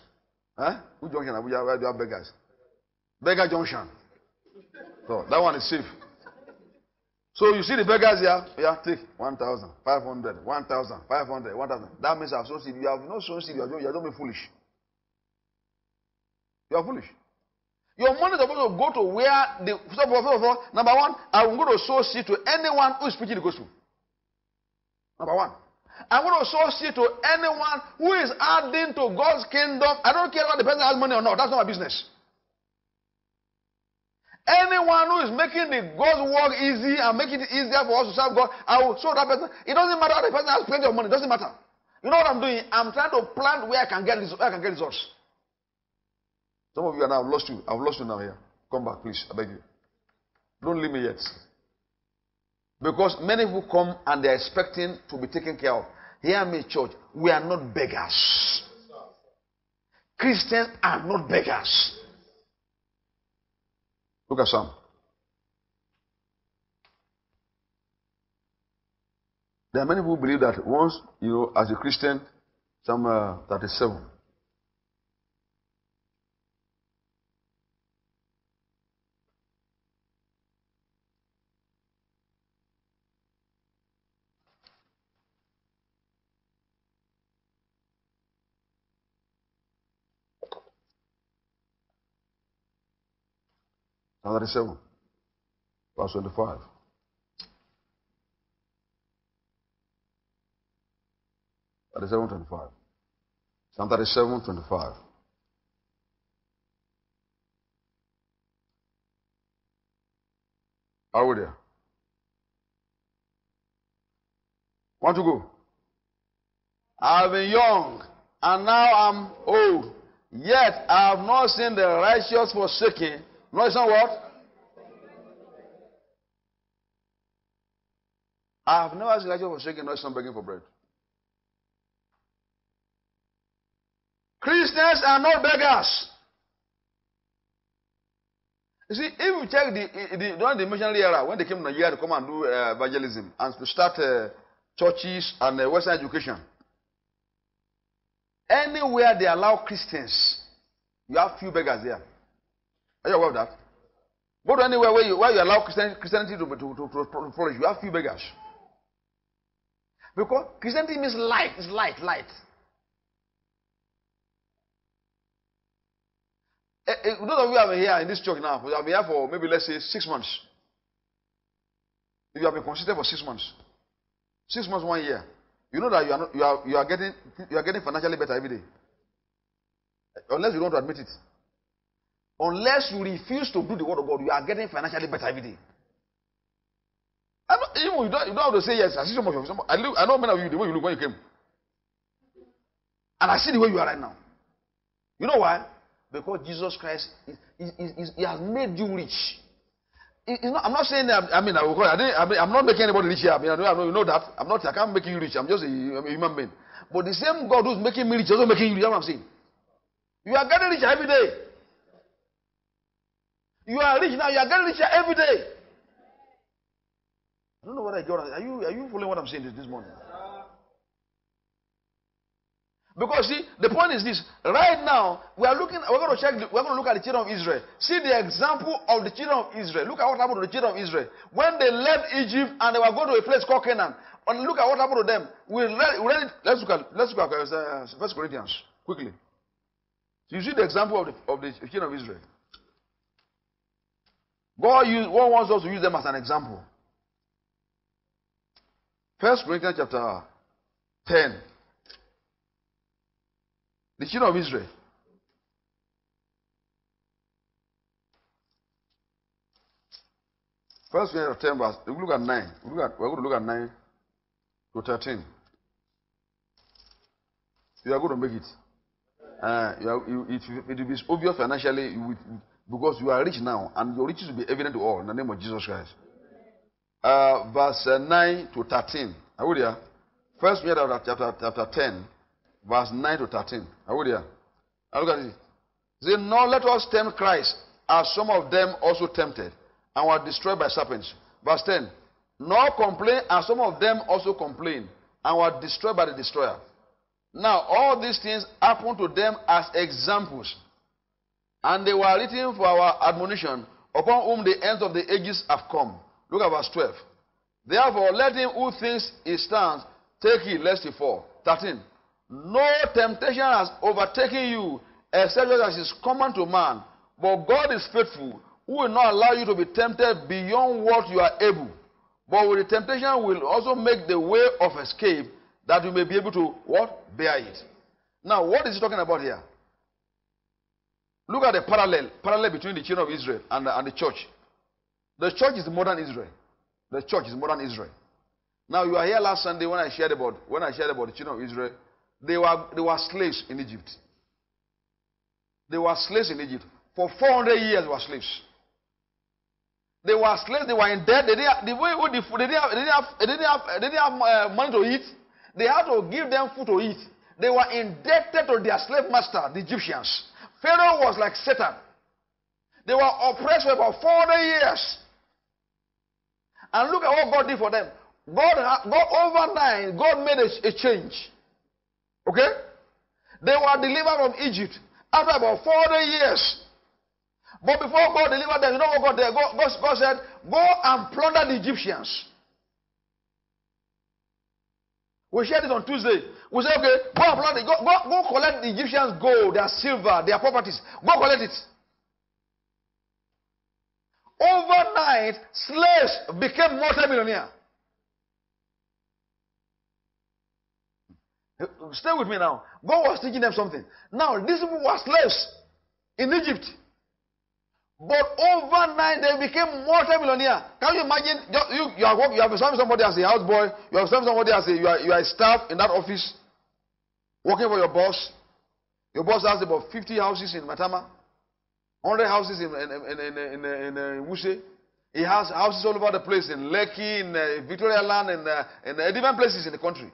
huh? Which junction where you have beggars? Beggar junction. So that one is safe. So you see the beggars here, yeah, take 1,000, 500, 1,000, 500, 1,000. That means I've sown seed. You have not sown seed, you are, you are not being foolish. You are foolish. Your money is supposed to go to where the first of all, number one, I'm going to sow seed to anyone who is preaching the gospel. Number one. I'm going to sow seed to anyone who is adding to God's kingdom. I don't care whether the person has money or not. That's not my business. Anyone who is making the God's work easy and making it easier for us to serve God, I will show that person. It doesn't matter if the person has plenty of money. It doesn't matter. You know what I'm doing? I'm trying to plan where I can get where I can get results. Some of you are now, I've lost you. I've lost you now here. Come back, please. I beg you. Don't leave me yet. Because many people come and they're expecting to be taken care of. Hear me, church. We are not beggars. Christians are not beggars. Look at some. There are many who believe that once, you know, as a Christian, Psalm uh, 37, Psalm 37, verse 25. Thirty-seven twenty-five. Psalm thirty-seven twenty-five. Are we there? Want to go? I've been young, and now I'm old. Yet I have not seen the righteous forsaken, no, it's not what? I have never seen Elijah forsaken, no, it's not begging for bread. Christians are not beggars. You see, if you check the, the during the missionary era, when they came to Nigeria to come and do uh, evangelism and to start uh, churches and uh, Western education, anywhere they allow Christians, you have few beggars there. Are you aware of that? Go to anywhere where you, where you allow Christianity, to, to, to, to flourish, you have few beggars. Because Christianity means light, it's light, light. Eh, eh, those of you who are here in this church now, you have been here for maybe let's say six months. If you have been consistent for six months, six months, one year, you know that you are, not, you are, you are, getting, you are getting financially better every day. Unless you don't admit it. Unless you refuse to do the word of God, you are getting financially better every day. Not, even you don't, you don't have to say yes. I see some of you. I, look, I know many of you the way you look when you came. And I see the way you are right now. You know why? Because Jesus Christ, is, is, is, He has made you rich. Not, I'm not saying that. I mean, I, I I mean, not making anybody rich here. I mean, I I know you know that. I'm not. I can't make you rich. I'm just a, I'm a human being. But the same God who's making me rich is also making you rich. That's what I'm saying. You are getting rich every day. You are rich now. You are getting richer every day. I don't know what I got. Are you are you following what I'm saying this, morning? Because see, the point is this: right now we are looking. We're going to check. We're going to look at the children of Israel. See the example of the children of Israel. Look at what happened to the children of Israel when they left Egypt and they were going to a place called Canaan. And look at what happened to them. We read, we read it. Let's look at. Let's look at uh, First Corinthians quickly. So you see the example of the, of the children of Israel. God, use, God wants us to use them as an example. First Corinthians chapter 10. The children of Israel. First Corinthians chapter 10, verse. We look at 9. We look at, we're going to look at 9 to 13. You are going to make it. Uh, you are, you, it, it will be obvious financially you will, because you are rich now, and your riches will be evident to all in the name of Jesus Christ. Uh, verse uh, 9 to 13. Are we there? First Corinthians chapter, chapter 10, verse 9 to 13. Are we there? Now look at it. Say, Nor let us tempt Christ, as some of them also tempted, and were destroyed by serpents. Verse 10. Nor complain, as some of them also complain, and were destroyed by the destroyer. Now, all these things happened to them as examples, and they were written for our admonition, upon whom the ends of the ages have come. Look at verse 12. Therefore, let him who thinks he stands take heed lest he fall. 13. No temptation has overtaken you except as is common to man. But God is faithful, who will not allow you to be tempted beyond what you are able. But with the temptation will also make the way of escape that you may be able to what? Bear it. Now, what is he talking about here? Look at the parallel, parallel between the children of Israel and the, and the church. The church is modern Israel. The church is modern Israel. Now you are here last Sunday when I shared about when I shared about the children of Israel. They were they were slaves in Egypt. They were slaves in Egypt for 400 years. They were slaves. They were slaves. They were in debt. They didn't they didn't have they didn't have they didn't have, they didn't have uh, money to eat. They had to give them food to eat. They were indebted to their slave master, the Egyptians. Pharaoh was like Satan. They were oppressed for about 400 years. And look at what God did for them. God, God overnight, God made a, a change. Okay? They were delivered from Egypt after about 400 years. But before God delivered them, you know what God did? God, God, God said, Go and plunder the Egyptians. We shared this on Tuesday. We said, okay, go and plunder, go, go, go collect the Egyptians' gold, their silver, their properties. Go collect it. Overnight, slaves became multimillionaire. Stay with me now. God was teaching them something. Now, these people were slaves in Egypt. But overnight, they became multimillionaire. Can you imagine? You, you, are, you have serving somebody as a houseboy. You have serving somebody as a you are, you are a staff in that office, working for your boss. Your boss has about 50 houses in Maitama, 100 houses in, in, in, in, in, in, in Wuse. He has houses all over the place in Lekki, in uh, Victoria Land, and uh, in uh, different places in the country.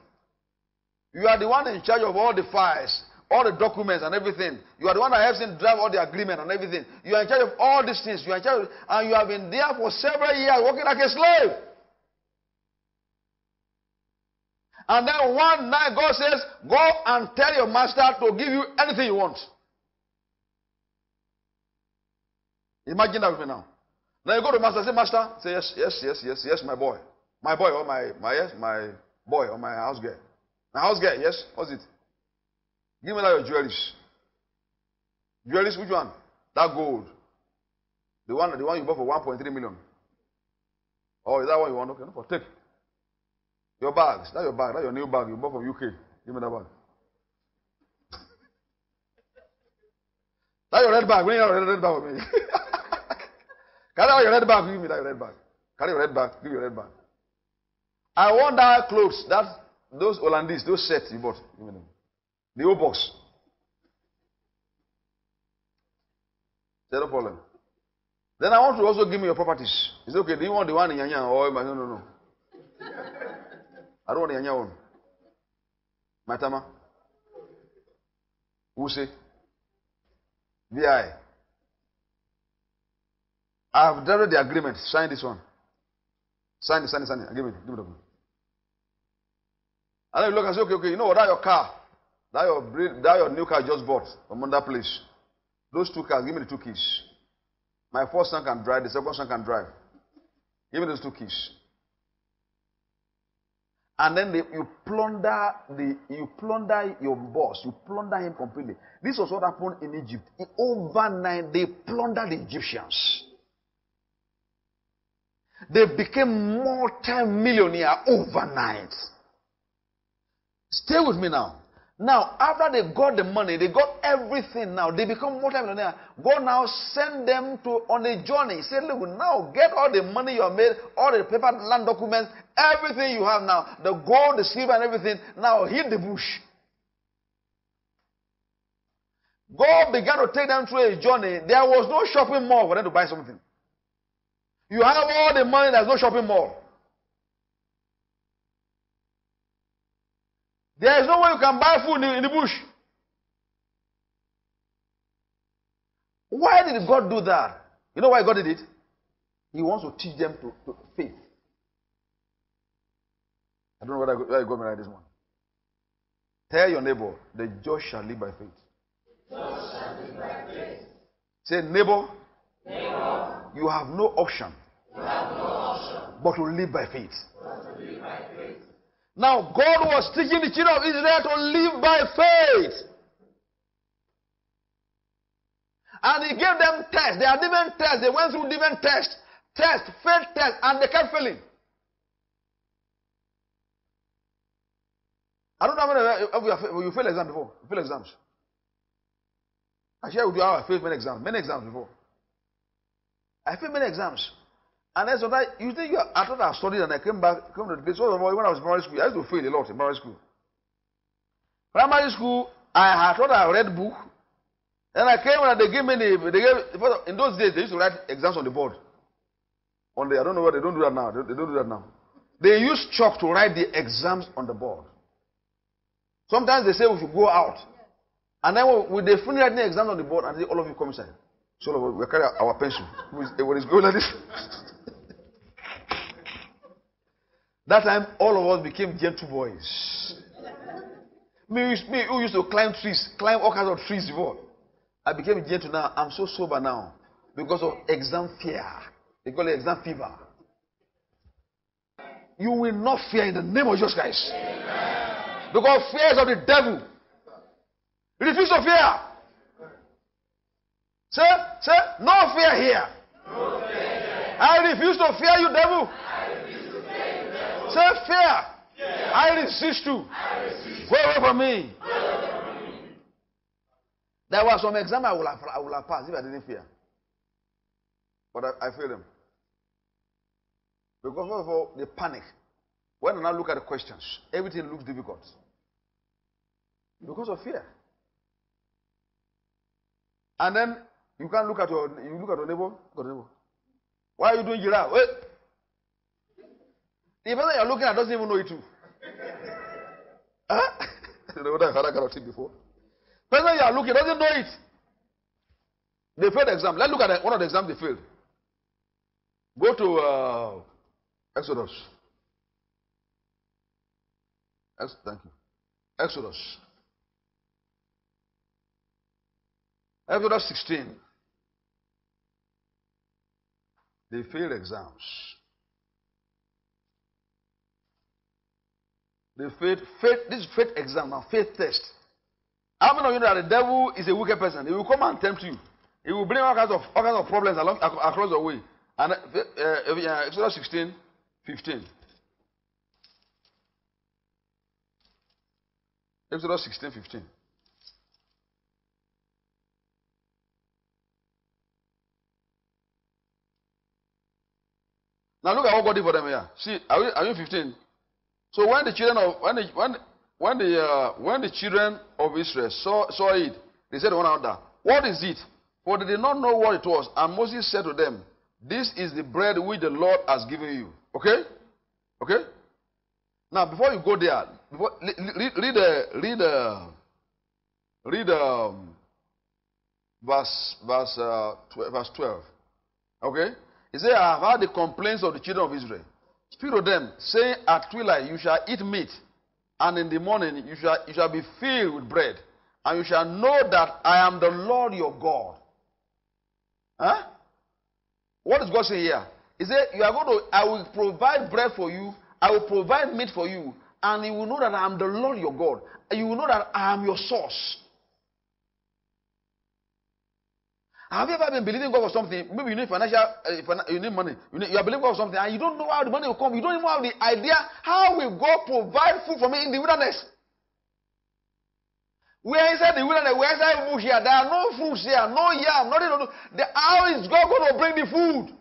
You are the one in charge of all the files, all the documents and everything. You are the one that helps him drive all the agreement and everything. You are in charge of all these things. You are in charge, of, and you have been there for several years working like a slave. And then one night God says, Go and tell your master to give you anything you want. Imagine that with me now. Now you go to master, say, Master, say yes, yes, yes, yes, yes, my boy. My boy or my my yes, my boy or my house girl. My house girl, yes? What's it? Give me that your jewelries. Jewelries, which one? That gold. The one the one you bought for 1.3 million. Oh, is that one you want? Okay, no, for take. Your bags. That's your bag. That's your new bag you bought from UK. Give me that bag. That's your red bag. Bring your red, bag with me. [laughs] Carry out your red bag. Give me that red bag. Carry your red bag. Give your red bag. I want that clothes. That those Hollandese, those sets you bought. Give me them. The old box. No problem. Then I want to also give me your properties. He said, okay, do you want the one in Yanya or no, no, no. I don't want the Yanya one. Who say? VI. I've done the agreement. Sign this one. Sign it, sign it, sign it. Give it, give it up. And then you look and say, okay, okay, you know what? That your car. That your, that your new car just bought from another place. Those two cars, give me the two keys. My first son can drive, the second son can drive. Give me those two keys. And then they, you plunder the you plunder your boss, you plunder him completely. This was what happened in Egypt. Overnight, they plundered the Egyptians. They became multi-millionaire overnight. Stay with me now. Now, after they got the money, they got everything now. They become multi-millionaire. God now send them to on a journey. Say, look, now get all the money you have made, all the paper land documents, everything you have now, the gold, the silver, and everything. Now hit the bush. God began to take them through a journey. There was no shopping mall for them to buy something. You have all the money, there's no shopping mall. There is no way you can buy food in the bush. Why did God do that? You know why God did it? He wants to teach them to, to faith. I don't know whether, you got me right this morning. Tell your neighbor, the just shall live by faith. Live by faith. Say, neighbor, neighbor, you have no option, have no option but to live by faith. but to live by faith. Now, God was teaching the children of Israel to live by faith. And He gave them tests. They had different tests. They went through different tests. Test, faith test, and they kept failing. I don't know how many of you failed exams before. You failed exams. I share with you how I failed many exams. Many exams before. I failed many exams. And then sometimes you think you are, I thought I studied and I came back, came to the place. Oh, when I was in primary school, I used to fail a lot in primary school. Primary school, I had thought I read book. Then I came and they gave me the, they gave, in those days, they used to write exams on the board. On the, I don't know why they don't do that now. They, they don't do that now. They use chalk to write the exams on the board. Sometimes they say we should go out. And then when they finish writing the exams on the board, and they, all of you come inside. So we carry our pencil. When it's going like this. [laughs] That time, all of us became gentle boys. me, me who used to climb trees, climb all kinds of trees before. I became gentle now. I'm so sober now because of exam fear. They call it exam fever. You will not fear in the name of Jesus Christ. Amen. Because fear is of the devil. Refuse to fear. Say, say, no fear here. No fear here. I refuse to fear you, devil. Say fear. Fear. I resist you. I resist. Go away from me. Go away from me. There was some exam I would have, I would have passed if I didn't fear. But I, I failed them. Because first of all, they panic. When I now look at the questions, everything looks difficult. Because of fear. And then you can't look at your you look at your neighbor, look your neighbor. Why are you doing giraffe? Wait. The person you're looking at doesn't even know it too. huh? [laughs] you know what I've had that kind of thing before. The person you're looking doesn't know it. They failed the exam. Let's look at one of the exams they failed. Go to uh, Exodus. Ex- thank you. Exodus. Exodus 16. They failed exams. They failed faith. This is faith exam now, faith test. How many of you know that the devil is a wicked person? He will come and tempt you. He will bring all kinds of all kinds of problems along across the way. And uh, uh, Exodus 16, 15. Exodus 16, 15. Now look at what God did for them here. See, are you, are you 15? So when the children of when the when when the uh, when the children of Israel saw saw it, they said to one another, "What is it? For they did not know what it was. And Moses said to them, This is the bread which the Lord has given you. Okay? Okay? Now, before you go there, before, read, read, uh, read, uh, read um, verse, verse, uh, 12, verse 12. Okay? He said, I have heard the complaints of the children of Israel. Speak to them, saying, At twilight you shall eat meat, and in the morning you shall, you shall be filled with bread, and you shall know that I am the Lord your God. Huh? What is God saying here? He said, You are going to, I will provide bread for you, I will provide meat for you, and you will know that I am the Lord your God. You will know that I am your source. Have you ever been believing God for something? Maybe you need financial, uh, you need money. You, need, you are believing God for something, and you don't know how the money will come. You don't even have the idea how will God provide food for me in the wilderness. We are inside the wilderness. We are inside bush here. There are no fruits here, no yam, nothing to do. The, how is God going to bring the food?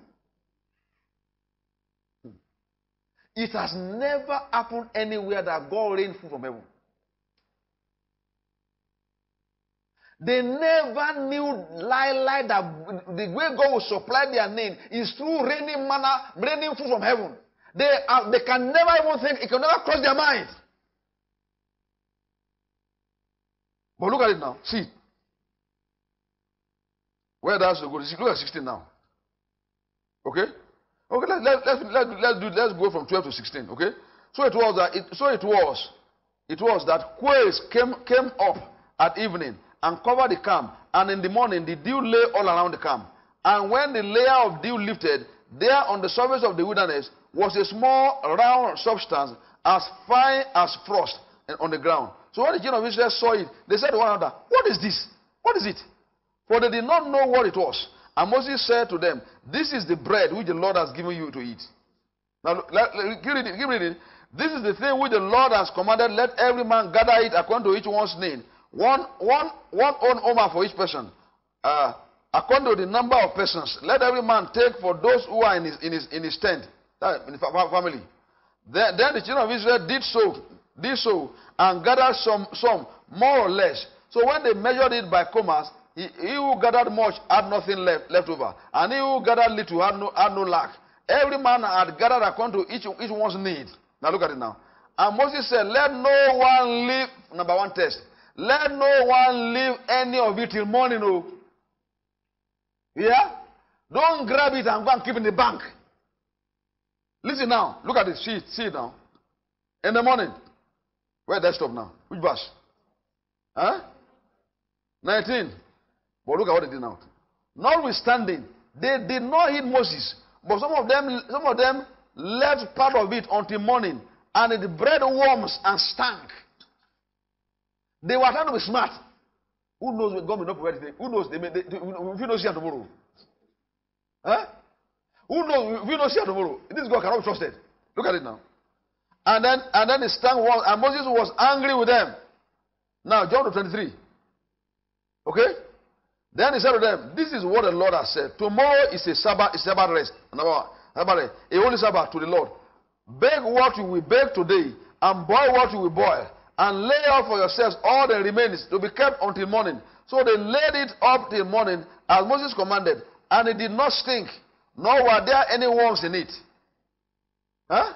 It has never happened anywhere that God rained food from heaven. They never knew lie that the way God will supply their need is through raining manna, raining food from heaven. They, are, they can never even think, it can never cross their mind. But look at it now. See. Where does it go? Look at 16 now. Okay? Okay, let, let, let, let, let's, do, let's go from 12 to 16. Okay? So it was that it, so it was it was that quails came, came up at evening and covered the camp, and in the morning the dew lay all around the camp. And when the layer of dew lifted, there on the surface of the wilderness was a small round substance as fine as frost on the ground. So when the children of Israel saw it, they said to one another, What is this? What is it? For they did not know what it was. And Moses said to them, This is the bread which the Lord has given you to eat. Now, let, let, keep. This is the thing which the Lord has commanded. Let every man gather it according to each one's name. One, one, one own omer for each person. Uh, according to the number of persons. Let every man take for those who are in his, in his, in his tent, in his family. Then, then the children of Israel did so, did so, and gathered some, some more or less. So when they measured it by omers, he, he, who gathered much had nothing left, left over, and he who gathered little had no, had no lack. Every man had gathered according to each, each one's need. Now look at it now. And Moses said, Let no one leave, number one test, let no one leave any of it till morning. Oh. Yeah? Don't grab it and go and keep in the bank. Listen now. Look at it. See it. See it now. In the morning. Where I stop now? Which verse? Huh? 19. But look at what they did now. Notwithstanding, they did not heed Moses, but some of them, some of them left part of it until morning, and the bread worms and stank. They were trying to be smart. Who knows when God will not provide anything? Who knows? They may, they, they, if you don't see her tomorrow. Huh? Who knows? If you don't see her tomorrow, this God cannot be trusted. Look at it now. And then, and then the stank was, and Moses was angry with them. Now, John 23. Okay? Then he said to them, This is what the Lord has said. Tomorrow is a Sabbath, is Sabbath rest. Number one, Sabbath rest, a holy Sabbath to the Lord. Bake what you will bake today, and boil what you will boil, and lay out for yourselves all the remains to be kept until morning. So they laid it up till morning, as Moses commanded, and it did not stink, nor were there any worms in it. Huh?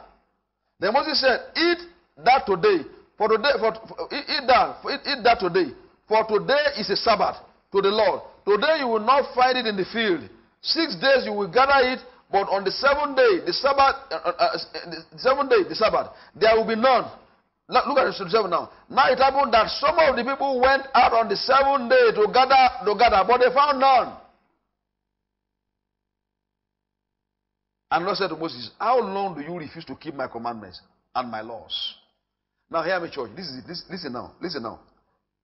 Then Moses said, Eat that today, for today, for, for eat that, for, eat, eat that today, for today is a Sabbath to the Lord. Today you will not find it in the field. Six days you will gather it, but on the seventh day, the Sabbath, uh, uh, uh, the seventh day, the Sabbath, there will be none. Look at the seven now. Now it happened that some of the people went out on the seventh day to gather, to gather, but they found none. And Lord said to Moses, How long do you refuse to keep my commandments and my laws? Now hear me, church. This is it. Listen, now. Listen now.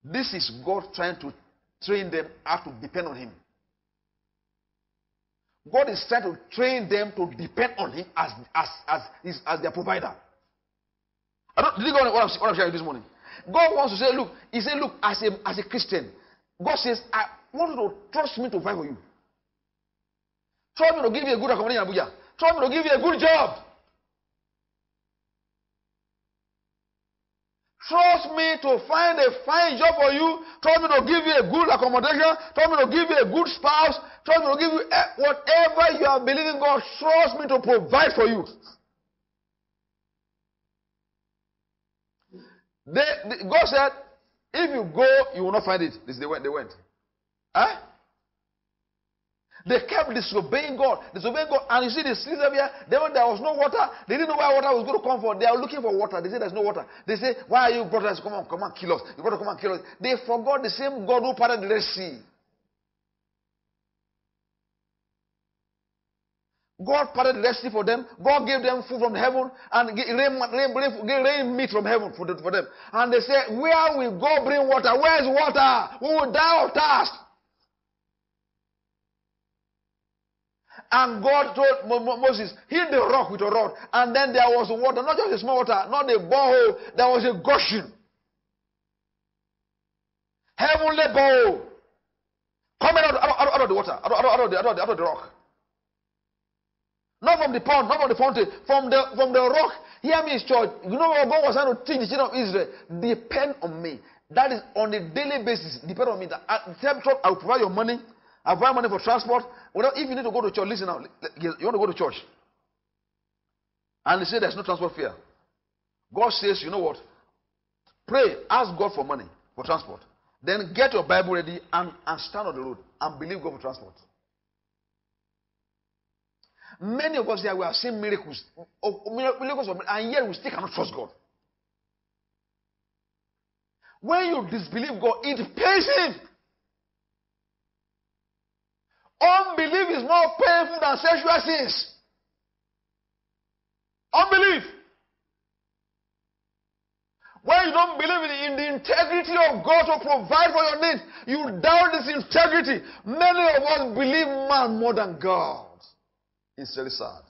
This is God trying to train them how to depend on Him. God is trying to train them to depend on Him as, as, as, his, as their provider. I don't, did you get what I'm, what I'm sharing this morning? God wants to say, look, He said, look, as a, as a Christian, God says, I want you to trust me to provide for you. Trust me to give you a good accommodation in Abuja. Trust me to give you a good job. Trust me to find a fine job for you. Trust me to give you a good accommodation. Trust me to give you a good spouse. Trust me to give you whatever you are believing God. Trust me to provide for you. They, God said, if you go, you will not find it. This they went. They went. Huh? They kept disobeying God, disobeying God. And you see the when there was no water, they didn't know where water was going to come from. They are looking for water. They say there's no water. They say, Why are you brothers? Come on, come on, kill us. You got to come and kill us. They forgot the same God who parted the Red Sea. God parted the Red Sea for them. God gave them food from heaven and ga- rain, rain, rain, rain, meat from heaven for, for them. And they said, Where will God bring water? Where is water? We will die of thirst. And God told Mo- Mo- Moses, hit the rock with a rod. And then there was water, not just a small water, not a borehole, there was a gushing. Heavenly borehole. Coming out, out, out, out of the water, out, out, out, of the, out, of the, out of the rock. Not from the pond, not from the fountain, from the from the rock. Hear me, church. You know what God was trying to teach the children of Israel? Depend on me. That is on a daily basis. Depend on me. That I, tell church, I will provide your money. I will provide money for transport. Well, if you need to go to church, listen now. You want to go to church, and they say there's no transport fare. God says, you know what? Pray, ask God for money for transport. Then get your Bible ready and, and stand on the road and believe God for transport. Many of us here we have seen miracles, miracles, and yet we still cannot trust God. When you disbelieve God, it pains Him. Unbelief is more painful than sexual sins. Unbelief. When you don't believe in, in the integrity of God to provide for your needs, you doubt this integrity. Many of us believe man more than God. It's really sad.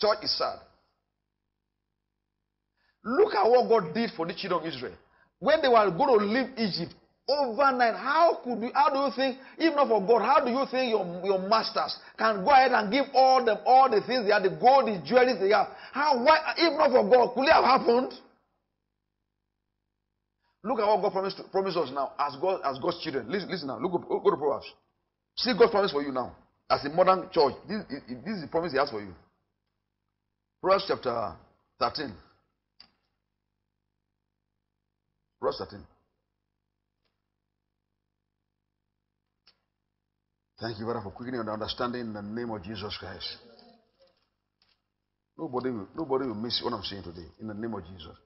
Church is sad. Look at what God did for the children of Israel. When they were going to leave Egypt overnight, how could you, how do you think, if not for God, how do you think your, your masters can go ahead and give all them all the things they have, the gold, the jewelry they have? How why if not for God, could it have happened? Look at what God promised, promised us now as God as God's children. Listen, listen now. Look, go to Proverbs. See God's promise for you now as a modern church. This, this is the promise He has for you. Proverbs chapter 13. Proverbs 13. Thank you, Father, for quickening the understanding in the name of Jesus Christ. Nobody will, nobody will miss what I'm saying today in the name of Jesus.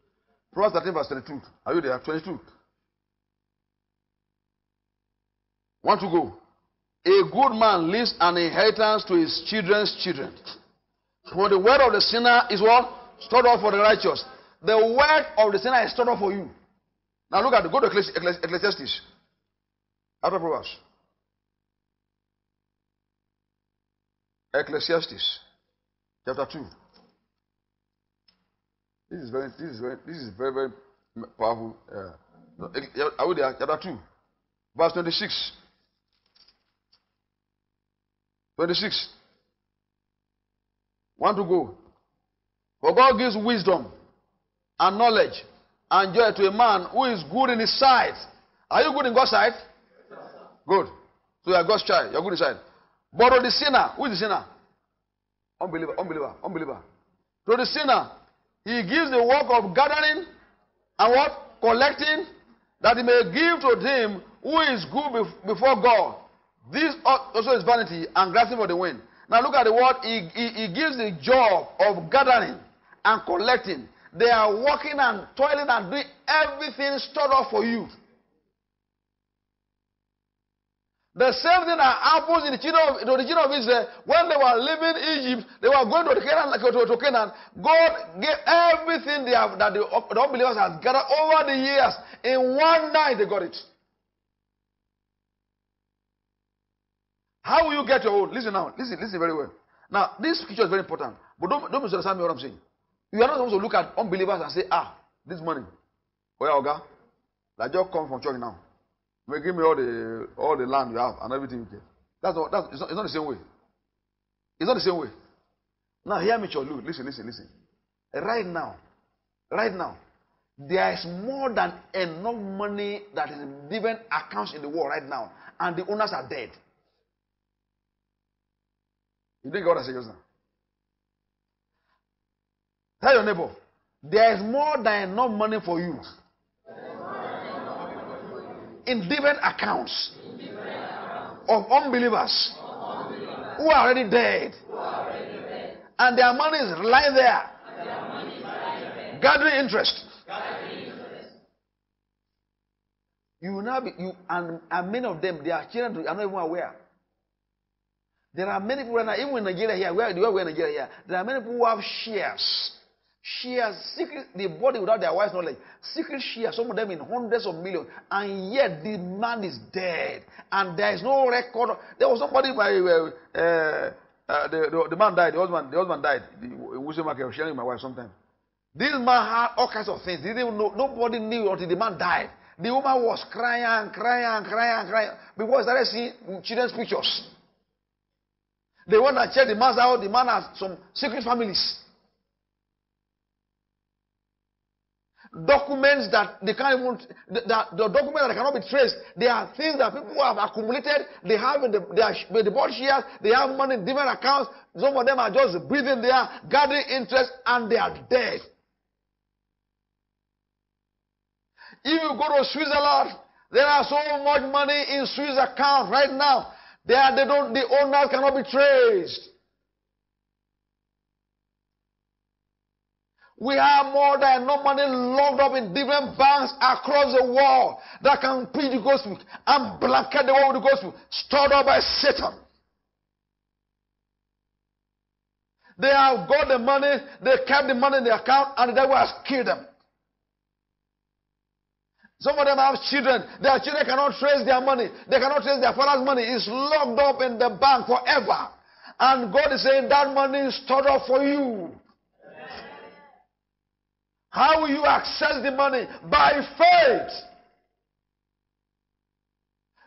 Proverbs 13, verse 22. Are you there? 22. Want to go? A good man leaves an inheritance to his children's children. For the word of the sinner is what? Stored up for the righteous. The word of the sinner is stored up for you. Now look at the, Go to Ecclesi- Ecclesi- Ecclesiastes. After Proverbs. Ecclesiastes. Chapter 2. This is very, this is very, this is very, very powerful. Uh, are we there? Chapter 2. Verse 26. 26. Want to go? For God gives wisdom and knowledge and joy to a man who is good in his sight. Are you good in God's sight? Good. So you are God's child. You are good in sight. But to the sinner, who is the sinner? Unbeliever, unbeliever, unbeliever. To the sinner, he gives the work of gathering and what? Collecting, that he may give to him who is good bef- before God. This also is vanity and grasping for the wind. Now look at the word. He, he, he gives the job of gathering and collecting. They are working and toiling and doing everything stored up for you. The same thing that happens in the children of, the children of Israel when they were leaving Egypt, they were going to Canaan, to Canaan. God gave everything they have, that the, the unbelievers had gathered over the years. In one night, they got it. How will you get your own? Listen now. Listen, listen very well. Now, this picture is very important. But don't, don't misunderstand me what I'm saying. You are not supposed to look at unbelievers and say, ah, this money. Where Oga? Like just come from church now. You give me all the all the land you have and everything you get. That's not, that's, it's, not, it's not the same way. It's not the same way. Now hear me, Cholu. Listen, listen, listen. Right now, right now, There is more than enough money that is different accounts in the world right now, and the owners are dead. You didn't get what I said just now. Tell your neighbor, there is more than enough money for you in different accounts of unbelievers who are already dead. And their money is lying there, gathering interest. You will now be, you, and, and many of them, their children are not even aware. There are many people now, even in Nigeria here, where, where we are in Nigeria here, there are many people who have shares. Shares, secret, they bought it without their wife's knowledge. Secret shares, some of them in hundreds of millions, and yet the man is dead, and there is no record. There was somebody by uh, uh, uh, the, the, the, man died, the husband, the husband died. The, Market, I was sharing with my wife sometimes. This man had all kinds of things. Didn't know, nobody knew until the man died. The woman was crying crying crying crying because they started seeing children's pictures. They went and checked the man's out. The man has some secret families. Documents that they can't even, that the, documents that cannot be traced. They are things that people have accumulated. They have in the, they are, the board shares. They have money in different accounts. Some of them are just breathing there, gathering interest, and they are dead. If you go to Switzerland, there are so much money in Swiss account right now. There, they don't, the owners cannot be traced. We have more than enough money locked up in different banks across the world that can preach the gospel and blanket the world with the gospel, stored up by Satan. They have got the money, they kept the money in the account, and the devil has killed them. Some of them have children. Their children cannot trace their money. They cannot trace their father's money. It's locked up in the bank forever. And God is saying that money is stored up for you. How will you access the money? By faith.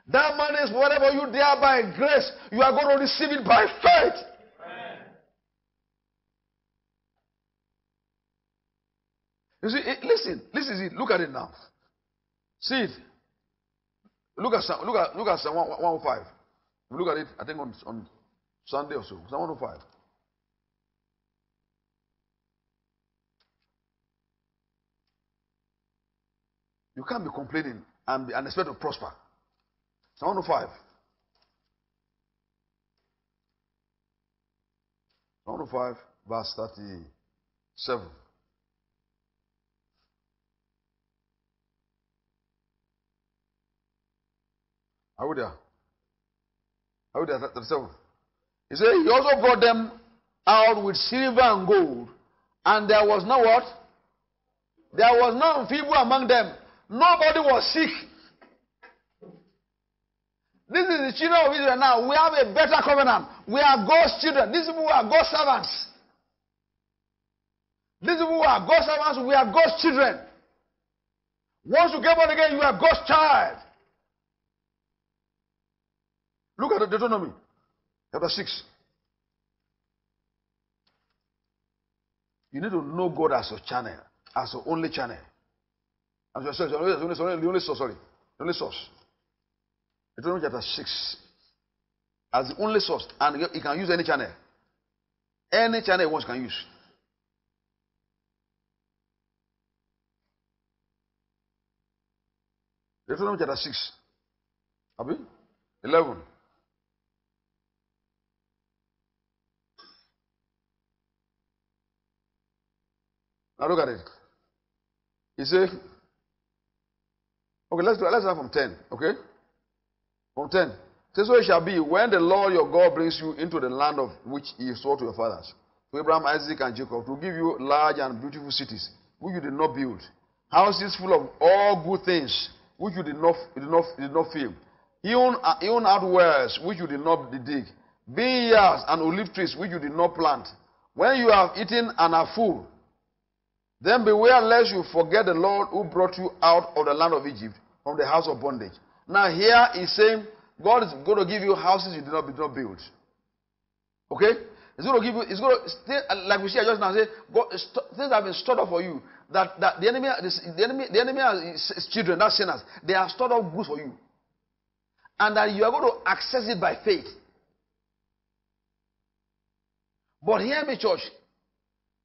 That money is whatever you dare by grace. You are going to receive it by faith. You see, listen, listen, look at it now. See it. Look at look at look at Psalm 105. Look at it. I think on on Sunday or so. Psalm 105. You can't be complaining and, be, and expect to prosper. Psalm 105. Psalm 105, verse 37. Are we there? 37. He said, He also brought them out with silver and gold, and there was no what? There was none feeble among them. Nobody was sick. This is the children of Israel now. We have a better covenant. We are God's children. These people are God's servants. These people are God's servants. We are God's children. Once you get born again, you are God's child. Look at the Deuteronomy, chapter 6. You need to know God as your channel, as your only channel. Sorry, sorry, sorry, the only source, sorry. The only source. Deuteronomy chapter 6. As the only source. And you can use any channel. Any channel you want, can use. Deuteronomy chapter 6. Abi? 11. Now look at it. He said, okay, let's do let's start from 10. Okay? From 10. Say so it shall be when the Lord your God brings you into the land of which he swore to your fathers, to Abraham, Isaac, and Jacob, to give you large and beautiful cities, which you did not build, houses full of all good things, which you did not, did not, did not fill, even, even out wells, which you did not dig, vineyards and olive trees, which you did not plant. When you have eaten and are full, then beware lest you forget the Lord who brought you out of the land of Egypt from the house of bondage. Now here he's saying God is going to give you houses you did not, build. Okay? He's going to give you, he's going to, uh, like we see just now, say, God, things have been stored up for you. that, that the enemy, the enemy, the enemy has children, not sinners. They have stored up goods for you, and that you are going to access it by faith. But hear me, church.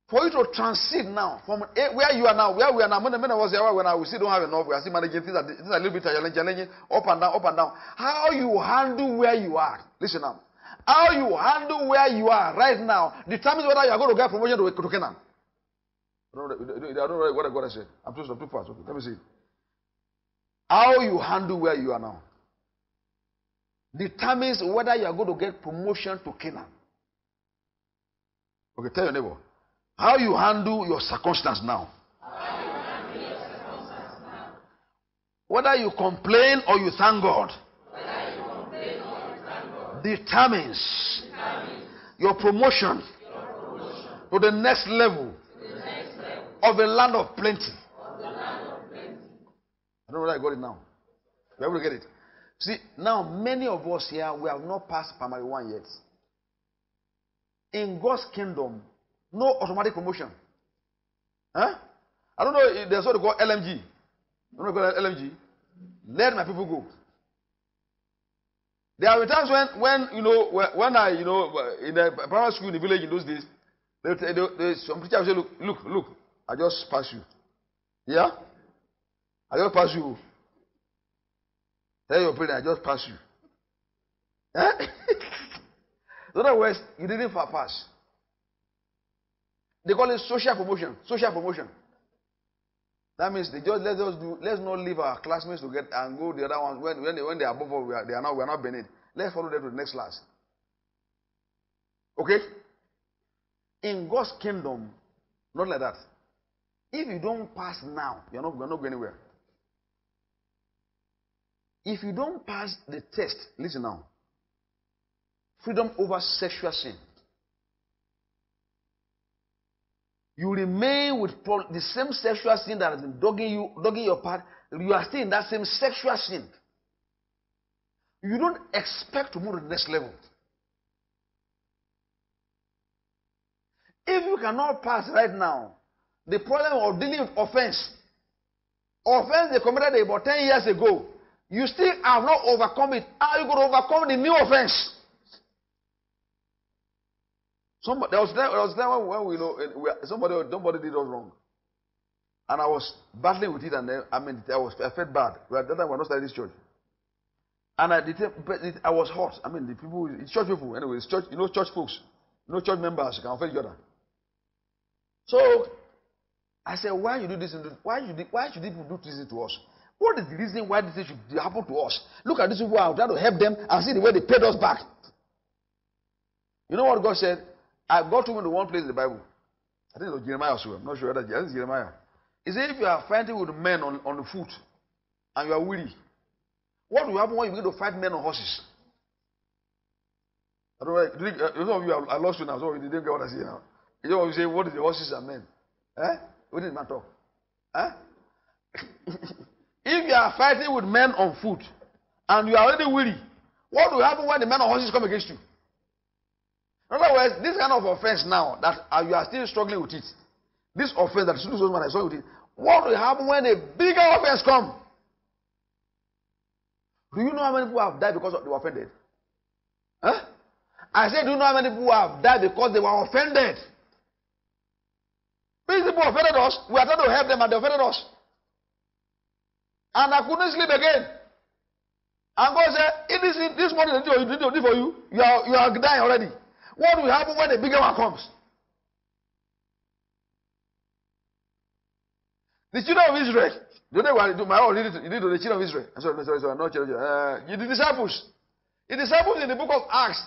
For you to transit now from where you are now, where we are now, when I was there, when I still don't have enough, we are still managing things, that, things are a little bit challenging, up and down, up and down. How you handle where you are. Listen now. How you handle where you are right now determines whether you are going to get promotion to, to Canaan. I don't, know, I don't know what God said. I'm too, I'm too fast. Okay, let me see. How you handle where you are now determines whether you are going to get promotion to Canaan. Okay, tell your neighbor. How you handle your circumstance now. Whether you complain or you thank God. Determines, your promotion, to the next level, of a land of plenty. I don't know whether I got it now. You able to get it? See, now many of us here we have not passed primary one yet. In God's kingdom, no automatic promotion. Huh? I don't know there's what they call LMG. You know what LMG? Let my people go. There are times when, when you know, when I, you know, in the primary school in the village in those days, they, they, they, some teacher will say, look, look, look, I just pass you. Yeah? I just pass you. Tell your parents, I just pass you. Eh? [laughs] in other words, you didn't pass. They call it social promotion. Social promotion. That means they just let us do. Let's not leave our classmates to get and go the other ones when when they, when they are above us, we are, they are not we are not beneath. Let's follow them to the next class. Okay. In God's kingdom, not like that. If you don't pass now, you're not you're not going anywhere. If you don't pass the test, listen now. Freedom over sexual sin. You remain with the same sexual sin that has been dogging you, dogging your path, you are still in that same sexual sin. You don't expect to move to the next level. If you cannot pass right now, the problem of dealing with offense, offense they committed about 10 years ago, you still have not overcome it. How are you going to overcome the new offense? Somebody, there was there was time when we know eh, we, somebody somebody did us wrong, and I was battling with it, and then, I mean I was I felt bad. We At that time we were not starting this church, and I did I was hot. I mean the people, it's church people anyway. It's church, you know, church folks, you know, church members can offend each other. So I said, why you do this? Why should why should people do this to us? What is the reason why this should happen to us? Look at these people. I'm trying to help them and see the way they paid us back. You know what God said? I got to him in one place in the Bible. I think it was Jeremiah also. I'm not sure whether it's Jeremiah. He said, if you are fighting with men on, on the foot and you are weary, what will happen when you begin to fight men on horses? I don't know. Did, uh, some of you, I, I lost you now, so you didn't get what I say now. You know what you say, what is the horses and men? Eh? What did man talk? Eh? [laughs] if you are fighting with men on foot and you are already weary, what will happen when the men on horses come against you? In other words, this kind of offense now that uh, you are still struggling with it, this offense that students I saw with it, what will happen when a bigger offense come? Do you know how many people have died because they were offended? Huh? I said, do you know how many people have died because they were offended? These people offended us. We are trying to help them and they offended us. And I couldn't sleep again. And God said, if this, morning they did for you, you are, you are dying already. What will happen when the bigger one comes? The children of Israel. You know what do my own you did to the children of Israel. Sorry, sorry, sorry, not children. Uh, the disciples. The disciples in the book of Acts,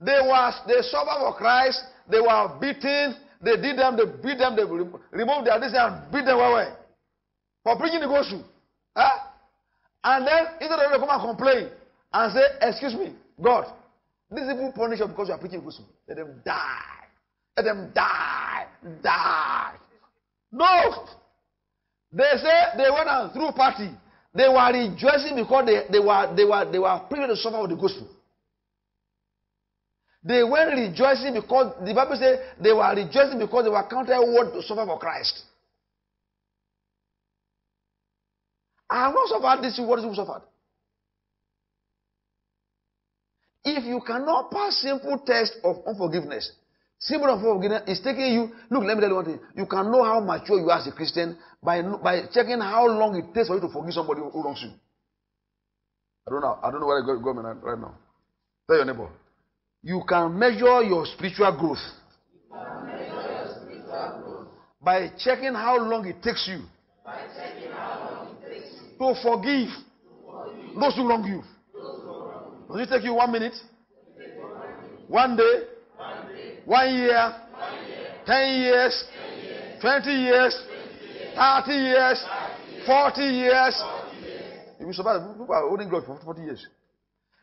they was they suffered for Christ, they were beaten, they did them, they beat them, they removed their this and beat them away. For preaching the gospel. Huh? And then instead of come and complain and say, Excuse me, God, these people punish you because you are preaching the gospel. Let them die. Let them die. Die. No. They say they went on through party. They were rejoicing because they, they were they were they were prepared to suffer with the gospel. They were rejoicing because the Bible says they were rejoicing because they were counted worth to suffer for Christ. I have not suffered this, what is you suffered? If you cannot pass simple test of unforgiveness, simple unforgiveness is taking you. Look, let me tell you one thing. You can know how mature you are as a Christian by by checking how long it takes for you to forgive somebody who wrongs you. I don't know. I don't know where I go, go right now. Tell your neighbor. You can measure your spiritual growth by checking how long it takes you to forgive those who wrong you. Does it take you one minute? One day? One year? Ten years? Twenty years? Thirty years? Forty years? You will survive. People are holding God for 40 years.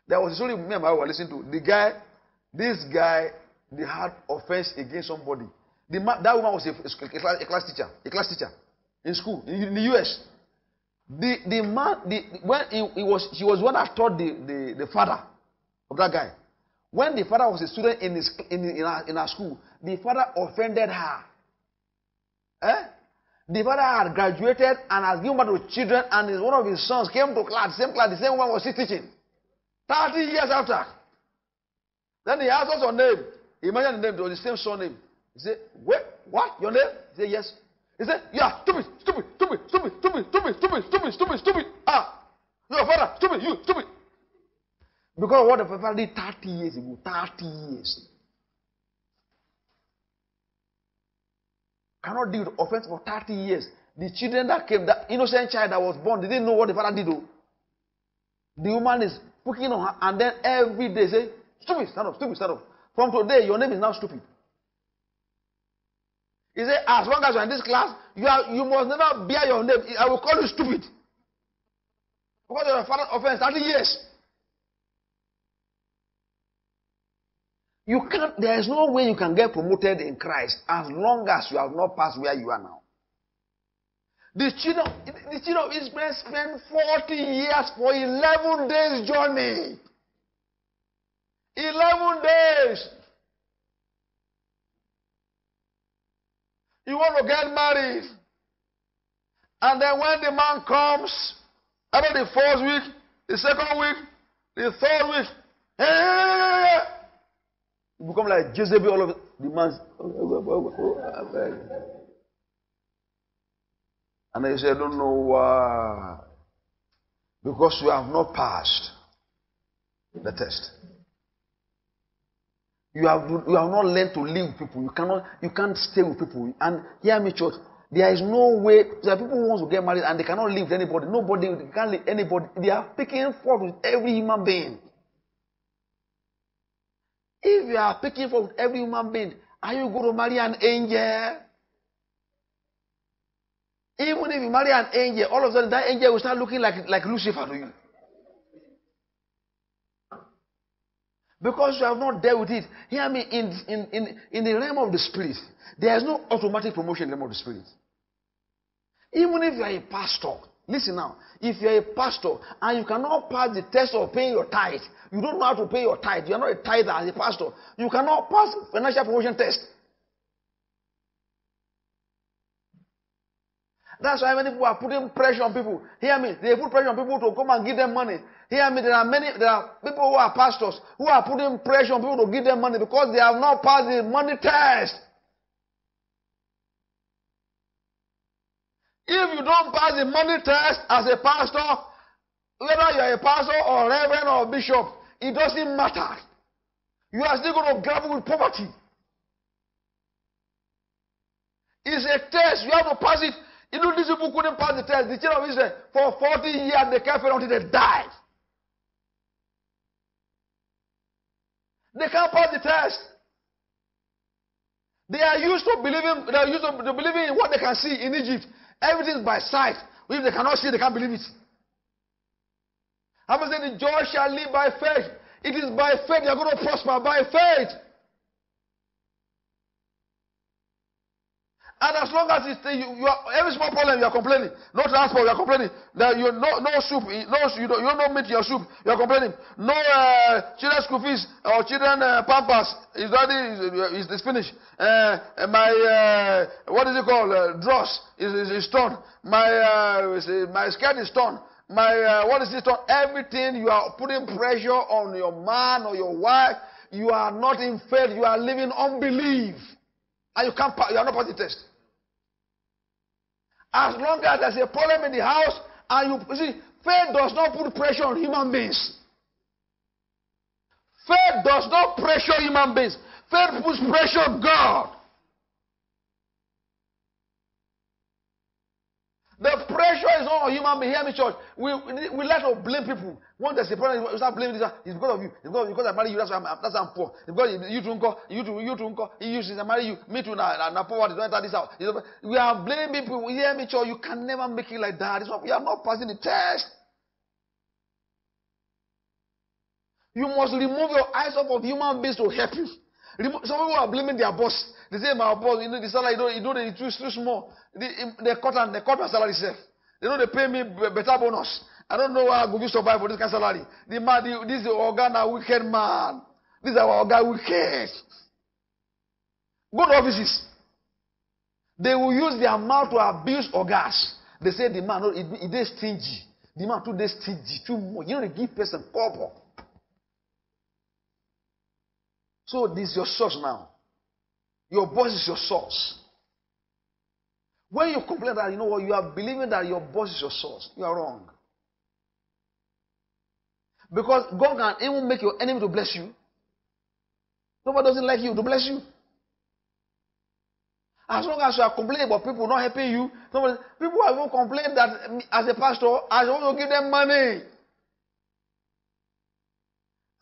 There was only me and my wife listening to. The guy, this guy, they had offense against somebody. The man, that woman was a, a, class, teacher, a class teacher in school in, in the U.S. The the man, the, when he, he, was, she was one that taught the, the, the father of that guy. When the father was a student in his in, in, our, in our school, the father offended her. Eh? The father had graduated and has given birth to children, and his, one of his sons came to class, same class, the same one was he teaching. 30 years after. Then he asked us your name. He mentioned the name, it was the same surname. He said, Wait, what? Your name? He said, Yes. He said, Yeah, stupid, stupid, stupid, stupid, stupid, stupid, stupid, stupid, stupid, stupid. Ah, your father, stupid, you, stupid. Because what the father did 30 years ago, 30 years. Cannot deal with offense for 30 years. The children that came, that innocent child that was born, they didn't know what the father did. Though. The woman is picking on her, and then every day say, Stupid, stand up, stupid, stand up. From today, your name is now stupid. He said, As long as you're in this class, you, are, you must never bear your name. I will call you stupid. Because you're a father offense 30 years. You can't, there is no way you can get promoted in Christ as long as you have not passed where you are now. The children, the children of Israel spent 40 years for 11 days journey. 11 days. You want to get married. And then when the man comes, after the first week, the second week, the third week, hey, you become like Jezebel all of the man's. And they say, I don't know why. Because you have not passed the test. You have, you have not learned to live with people. You cannot you can't stay with people. And hear me, church. There is no way. There are people who want to get married and they cannot live with anybody. Nobody can't live anybody. They are picking fault with every human being. If you are picking fault with every human being, are you going to marry an angel? Even if you marry an angel, all of a sudden that angel will start looking like, like Lucifer to you. Because you have not dealt with it. Hear me, in, in, in, in the realm of the spirit, there is no automatic promotion in the realm of the spirit. Even if you are a pastor, listen now, if you are a pastor and you cannot pass the test of paying your tithe, you don't know how to pay your tithe, you are not a tither as a pastor, you cannot pass financial promotion test. That's why many people are putting pressure on people. Hear me. They put pressure on people to come and give them money. Hear me. There are many, there are people who are pastors who are putting pressure on people to give them money because they have not passed the money test. If you don't pass the money test as a pastor, whether you're a pastor or reverend or bishop, it doesn't matter. You are still going to grapple with poverty. It's a test. You have to pass it. You know, these people couldn't pass the test. The children of Israel, for 40 years, they kept it until they died. They can't pass the test. They are used to believing, they are used to, believing in what they can see in Egypt. Everything is by sight. If they cannot see, they can't believe it. I'm saying the joy shall live by faith. It is by faith they are going to prosper by faith. And as long as it's you, you are, every small problem you are complaining. No transport, you are complaining. You no no soup, no you don't, you don't in your soup, you are complaining. No uh, children's school fees or children uh, pampers is already is, is finished. Uh, my uh, what is it called? Uh, dross is, is, is torn. My uh, my skirt is torn. My uh, what is it torn? Everything you are putting pressure on your man or your wife. You are not in faith. You are living unbelief, and you can't. You are not passing the test. As long as there's a problem in the house, and you, you see, faith does not put pressure on human beings. Faith does not pressure human beings. Faith puts pressure on God. The pressure is on human being. Hear me, church. We, we like to blame people. When there's a problem, we start blaming this. It's because of you. It's because, because I married you. That's why I'm, that's why I'm poor. It's because you uncle, you two, you uncle, you since I married you, me too. Now, now poverty don't enter this house. We are blaming people. Hear me, church. You can never make it like that. It's not, we are not passing the test. You must remove your eyes off of human beings to help you. Some people are blaming their boss. They say, my boss, you know, the salary, you know, you know it's too, too small. They, they cut and they cut my salary self. They know they pay me better bonus. I don't know why I go survive for this kind of salary. The man, the, this is organ a wicked man. This is our guy wicked. Go to offices. They will use their mouth to abuse organs. They say the man, no, it, is stingy. The man too stingy, too much. You know, they give person couple. So this is your source now. Your boss is your source. When you complain that, you know what, you are believing that your boss is your source. You are wrong. Because God can even make your enemy to bless you. Nobody doesn't like you to bless you. As long as you are complaining about people not helping you, nobody, people have even complained that as a pastor, I should also give them money.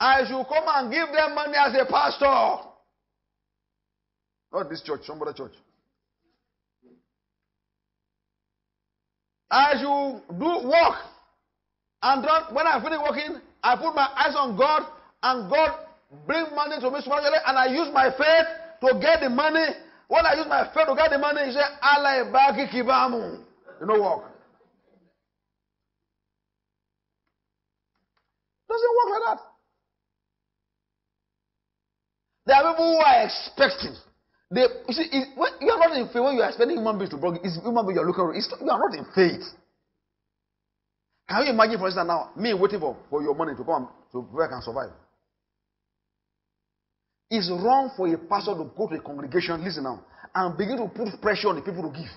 I should come and give them money as a pastor. Not this church, some other church. I should do work. And when I finish working, I put my eyes on God, and God bring money to me spiritually, and I use my faith to get the money. When I use my faith to get the money, he said, Allah baki kibamu. You know work. Doesn't work like that. There are people who are expecting. They, you see, it, when, you are not in faith when you are expecting human beings to bring It's human beings you are looking for. You are not in faith. Can you imagine, for instance, now me waiting for, for your money to come to I can survive? It's wrong for a pastor to go to a congregation, listen now, and begin to put pressure on the people to give.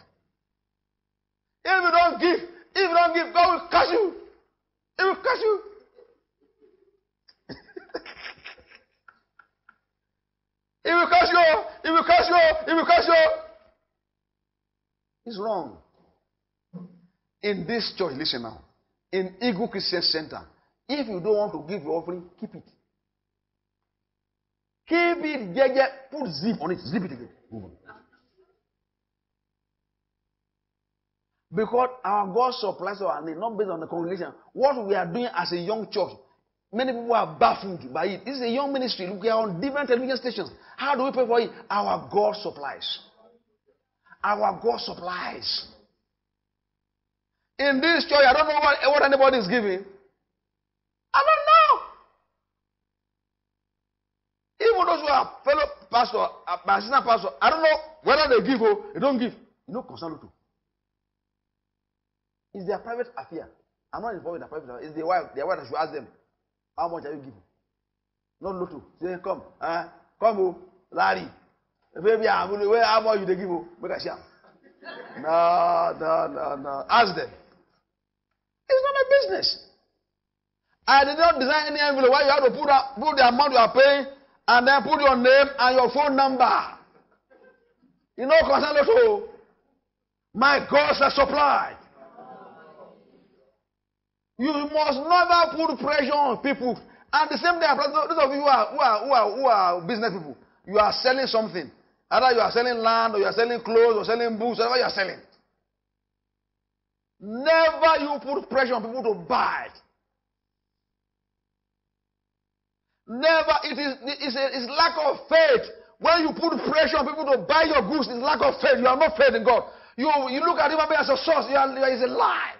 If you don't give, if you don't give, God will curse you. He will curse you. He will curse you. He will curse you. He will curse you. It's wrong. In this church, listen now. In Eagle Christian Center, if you don't want to give your offering, keep it. Keep it, yeah, yeah. Put zip on it. Zip it again. Because our God supplies our need, not based on the congregation. What we are doing as a young church Many people are baffled by it. This is a young ministry. Look, we are on different television stations. How do we pray for it? Our God supplies. Our God supplies. In this church, I don't know what, what anybody is giving. I don't know. Even those who are fellow pastor, uh, assistant pastor, I don't know whether they give or they don't give. You know, concern to. It's their private affair. I'm not involved in their private affair. It's their wife. Their wife that should ask them. How much are you giving? Not Loto. Say, come. Uh, come, oh, Larry. Maybe I'm going to how much you they give? Oh, make a share. No, no, no, no. Ask them. It's not my business. I did not design any envelope why you have to put, up, put the amount you are paying and then put your name and your phone number. You know, concern Loto. My God shall supply. You must never put pressure on people. And the same thing those of you who are, who are, who are, who are business people. You are selling something. Either you are selling land or you are selling clothes or selling books, whatever you are selling. Never you put pressure on people to buy. Never. It is it's, a, it's lack of faith When you put pressure on people to buy your goods, it's lack of faith. You are not faith in God. You, you look at human being as a source. You are, it's a lie.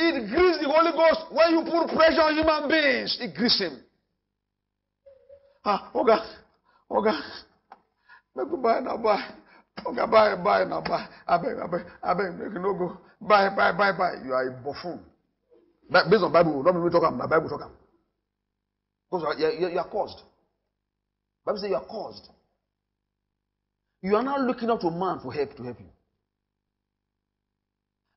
It grieves the Holy Ghost when you put pressure on human beings. It grieves him. Ah, oh God, make me buy now, buy. Okay, buy, buy now, buy. I beg, I beg, I beg, make no go. Buy, buy, buy, buy. You are a buffoon. Based on Bible, not me talk about Bible talk. Because you are, you, are, caused. Bible says you are caused. You are not looking up to man for help to help you.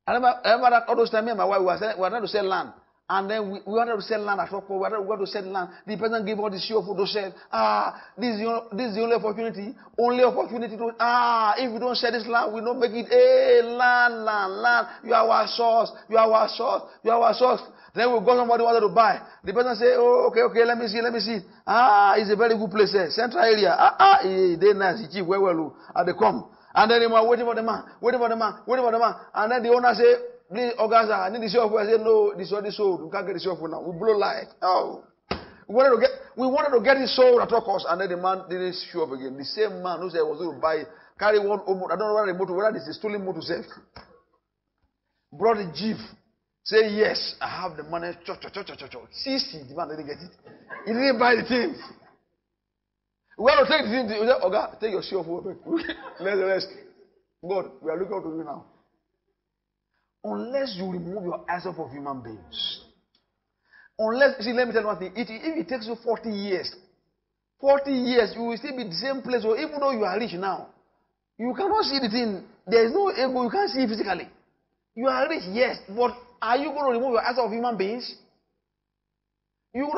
I remember, I remember that all those times, me and my wife we were, selling, we were to sell land. And then we, we wanted to sell land at Rockwell. We wanted to sell land. The person gave us the show for to sell. Ah, this is, the, this is the only opportunity. Only opportunity to, ah, if we don't sell this land, we don't make it. Hey, land, land, land. You are our source. You are our source. You are our source. Then we got somebody wanted to buy. The person say, oh, okay, okay, let me see, let me see. Ah, it's a very good place there. Central area. Ah, ah, eh, they nice. It's cheap. Where well, and they come. And then they were waiting for the man, waiting for the man, waiting for the man. And then the owner say, please, Augusta, ah, I need the shop. I said, no, this already sold. We can't get the shop now. We blow light. Oh. We wanted to get, we wanted to get it sold at all costs. And then the man didn't show up again. The same man who said was going to buy, carry one, I don't know whether the motor, whether this is stolen motor safe. Brought a jeep. Say, yes, I have the money. Church, church, church, church, church. See, see, the man didn't get it. He didn't buy the thing. We have to take the thing. To, Oga, take your shoe off. [laughs] Let's rest. God, we are looking out to you now. Unless you remove your eyes off of human beings. Unless, see, let me tell you one thing. It, if it takes you 40 years, 40 years, you will still be the same place. Or even though you are rich now, you cannot see the thing. There is no ego. You can't see it physically. You are rich, yes, but are you going to remove your eyes off of human beings? You,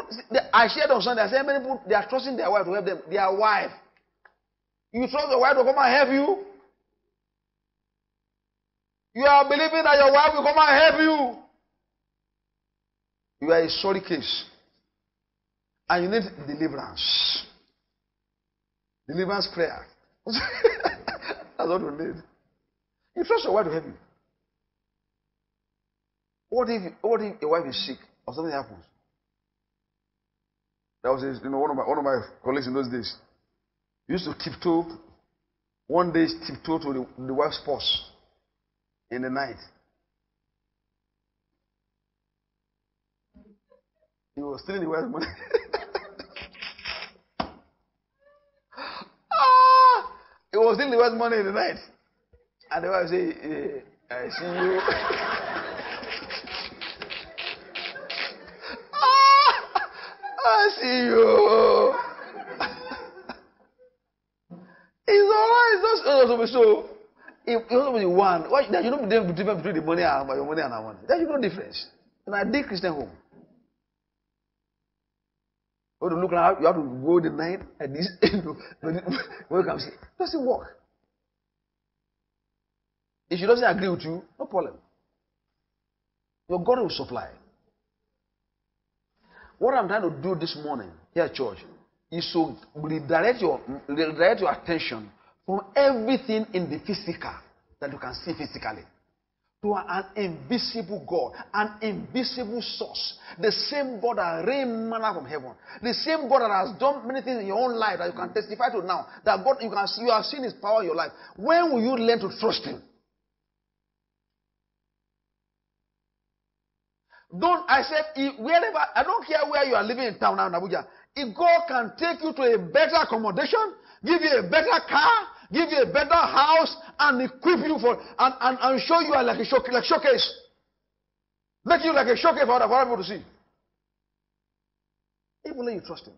I shared on Sunday. I said many people they are trusting their wife to help them. Their wife. You trust your wife to come and help you. You are believing that your wife will come and help you. You are a sorry case. And you need deliverance. Deliverance prayer. [laughs] That's what you need. You trust your wife to help you. What if, what if your wife is sick or something happens? That was you know, one of my one of my colleagues in those days. used to tiptoe. One day tiptoe to the, the wife's purse in the night. He was stealing the wife's money. [laughs] ah! He was stealing the wife's money in the night. And the wife say, eh, I see you. [laughs] I see you. [laughs] it's alright. It's just uh, so. If you also be one, why there you know the difference between the money and your money and our money. There you no difference. In a deep Christian home. You have to look like you have to go the night [laughs] and this when you see. It doesn't work. If she doesn't agree with you, no problem. Your God will supply. What I'm trying to do this morning here church is to redirect your, redirect your attention from everything in the physical that you can see physically to an invisible God, an invisible source, the same God that rained manna from heaven, the same God that has done many things in your own life that you can testify to now. That God you can you have seen His power in your life. When will you learn to trust Him? Don't I said wherever I don't care where you are living in town now in Abuja. If God can take you to a better accommodation, give you a better car, give you a better house, and equip you for and, and, and show you like a show, like showcase. Make you like a showcase for other, people to see. Even you trust him.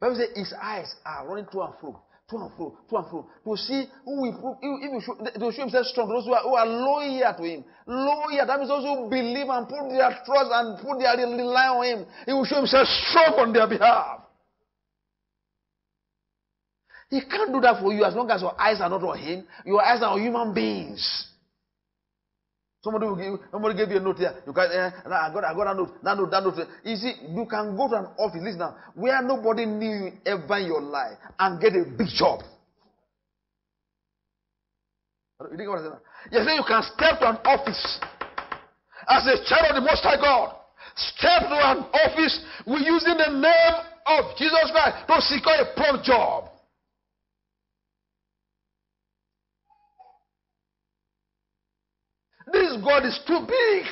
Bible says his eyes are running to and fro to and fro, to and fro, to see who will, if he show, to show himself strong, those who are, who are loyal to him. Loyal, that means those who believe and put their trust and put their rely on him. He will show himself strong on their behalf. He can't do that for you as long as your eyes are not on him. Your eyes are on human beings. Somebody will give somebody gave you a note here. You can eh, I got I got a note, that note, that note. You see, you can go to an office, listen now, where nobody knew you ever in your life and get a big job. You think what I'm saying? You say you can step to an office as a child of the Most High God. step to an office with using the name of Jesus Christ to secure a prompt job. This God is too big.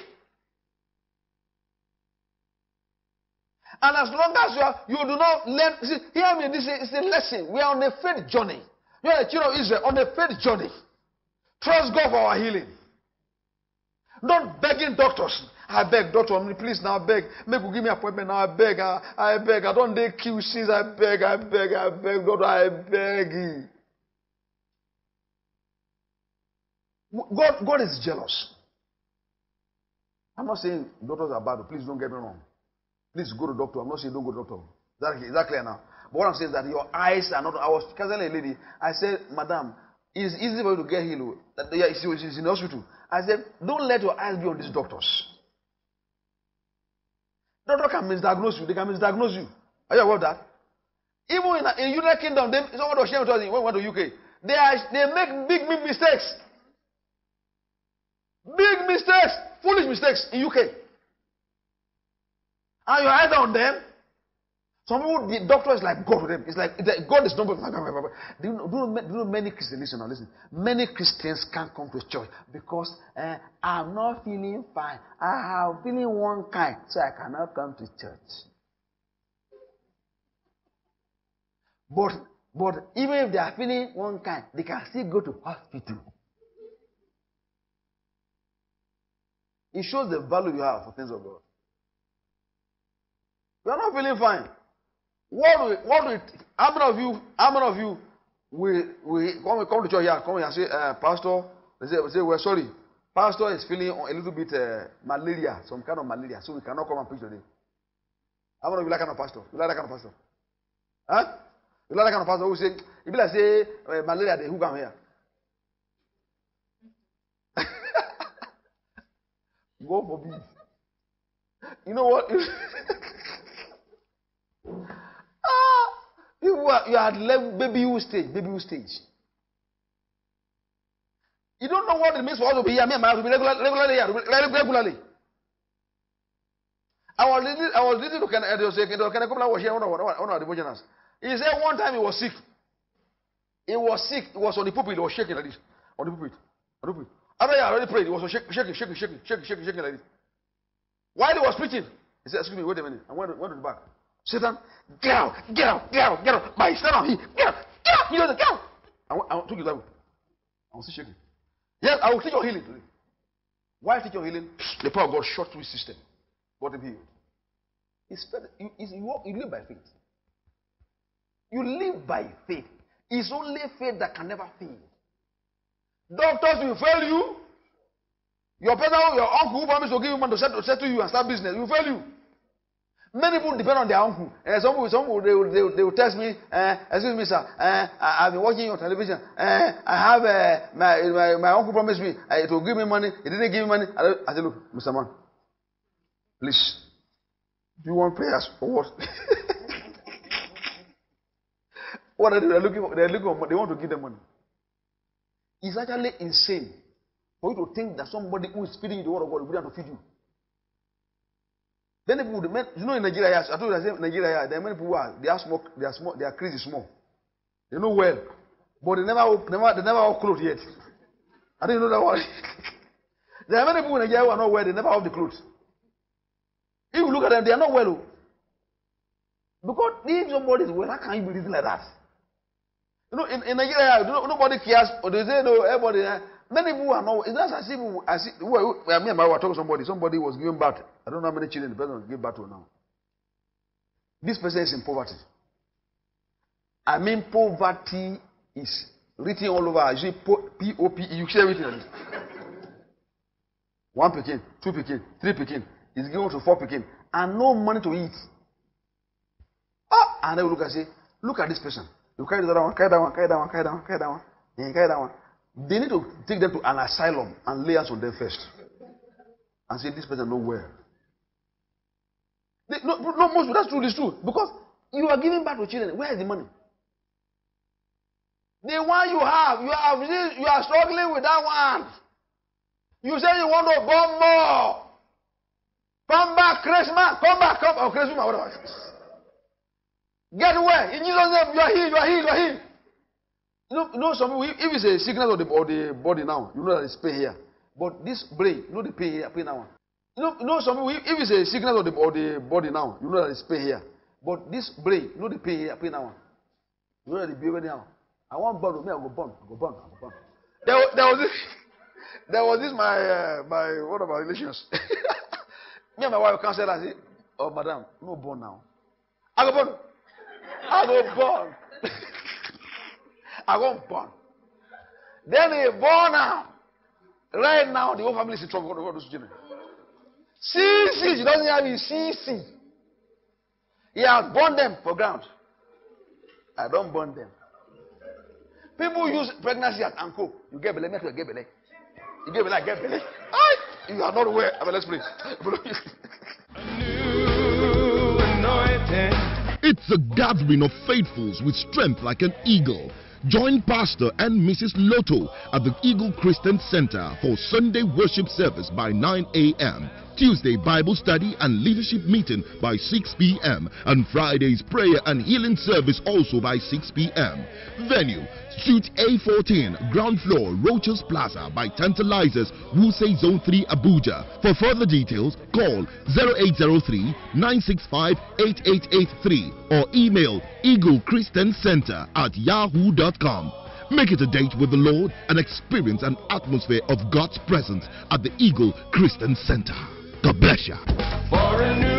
And as long as you, are, you do not learn, see, hear me, this is a lesson. We are on a faith journey. You are the children of Israel on a faith journey. Trust God for our healing. Don't begging doctors. I beg, doctor, please now beg. Make you give me appointment now. I beg, I, I beg. I don't kill sins. I beg, I beg, I beg, doctor, I beg. God, God is jealous. I'm not saying doctors are bad. Please don't get me wrong. Please go to doctor. I'm not saying don't go to doctor. Is that, is that clear now? But what I'm saying is that your eyes are not. I was counseling a lady. I said, Madam, it's easy for you to get healed. Yeah, she's in the hospital. I said, don't let your eyes be on these doctors. Doctor can misdiagnose you. They can misdiagnose you. Are you aware of that? Even in, in United Kingdom, they, someone was sharing with us when we went to UK. They, are, they make big, big mistakes. Big mistakes, foolish mistakes in UK. And you are on them. Some people, the doctor is like God to them. It's like, God is not. Do, you know, do you know many Christians? Listen, now listen. Many Christians can't come to church because uh, I'm not feeling fine. I have feeling one kind, so I cannot come to church. But but even if they are feeling one kind, they can still go to hospital. It shows the value you have for things of God. You are not feeling fine. What do what how many of you how many of you we we come come to church here come and say uh, pastor they say we say we're sorry pastor is feeling a little bit uh, malaria some kind of malaria so we cannot come and preach today. How many of you like kind of pastor? You like that kind of pastor? Huh? You like that kind of pastor who say if like say uh, malaria they who come here. God forbid. You know what? [laughs] ah, you are you are left baby you stage, baby you stage. You don't know what it means for us to be here. Me and my to be regular, regularly here, regularly. I was listening, I was listening to Ken, uh, Ken Kumla was here one of, one of the devotionals. He said one time he was sick. He was sick. He was on the pulpit. He was shaking like this. On the pulpit. On the pulpit. After he already prayed, he was shaking, shaking, shaking, shaking, shaking, shaking, shaking like this. While he was preaching, he said, Excuse me, wait a minute. I went, went to the back. Satan, get out, get out, get out, get out. My stand on him. Get out, get out. You know, get out. I, went, I took his Bible. I was still shaking. Yes, I will teach your healing today. Why teach your healing? The power of God shot through his system. Got him healed. It's, you, it's, you, walk, you live by faith. You live by faith. It's only faith that can never fail. Doctors will fail you. Your person, your uncle who promised to give you money to settle, settle you and start business, will fail you. Many people depend on their uncle. Uh, some people, some people they, will, they, will, they will test me, uh, excuse me, sir, uh, I, have been watching your television. Uh, I have uh, my, my, my uncle promised me uh, to give me money. He didn't give me money. I, I said, look, Mr. Man, please, do you want prayers or what? [laughs] what are they looking for? They're looking for, they want to give them money. It's actually insane for you to think that somebody who is feeding you the word of God will be there to feed you. Then people, the you know, in Nigeria, I told you, I said Nigeria, there are many people who are, they are small, they are small, they are crazy small. They know well, but they never, never, they never have clothes yet. I didn't know that one. [laughs] there are many people in Nigeria who are not well, they never have the clothes. If you look at them, they are not well. Because if somebody is well, how can you be living like that? You know, in, in Nigeria, nobody cares. Or they say, no, everybody. Eh, many people are not. It's not as if as if, well, me and my wife were talking to somebody. Somebody was giving birth. I don't know how many children the person gave birth to now. This person is in poverty. I mean, poverty is written all over. You see, P O P E. You see everything this. One pekin, two pekin, three pekin. Is given to four pekin, and no money to eat. Ah, and they will look and say, look at this person. You carry that one, carry that one, carry that one, carry that one, carry that one, and carry that one. They need to take them to an asylum and lay hands on them first. And say, this person no well. They, no, no, most that's true, it's true. Because you are giving back to children. Where is the money? The one you have, you have you are struggling with that one. You say you want to born more. Come back, Christmas. Come back, come. Oh, Christmas. Get well. In Jesus' name, you are healed, you are healed, you are healed. You know, you know some if it's a sickness of the, of the body now, you know that it's pain here. But this brain, you know the pain here, pain now. You know, you know some if it's a sickness of the, of the body now, you know that it's pain here. But this brain, you know the pain here, pain now. You know that the baby now. I want burn, me I go burn, I go burn, I go burn. There, there was this, [laughs] there was this my uh, my one of my relations. [laughs] me and my wife counseled. I said, "Oh, madam, no burn now. I go burn, I go burn." I won't born. Then he born now. Right now, the whole family is in trouble. What those children? CC, she doesn't have his CC. He has born them for ground. I don't burn them. People use pregnancy as anchor. You get belay, you get belay. You get belay, get belay. You are not aware. I let's pray. A gathering of faithfuls with strength like an eagle. Join Pastor and Mrs. Loto at the Eagle Christian Centre for Sunday worship service by 9 a.m. Tuesday Bible study and leadership meeting by 6 p.m. and Friday's prayer and healing service also by 6 p.m. Venue Suite A14, ground floor, Rochers Plaza by Tantalizers, Wuse Zone 3, Abuja. For further details, call 0803 965 8883 or email Eagle Christian Centre at yahoo.com. Make it a date with the Lord and experience an atmosphere of God's presence at the Eagle Christian Centre. God bless you.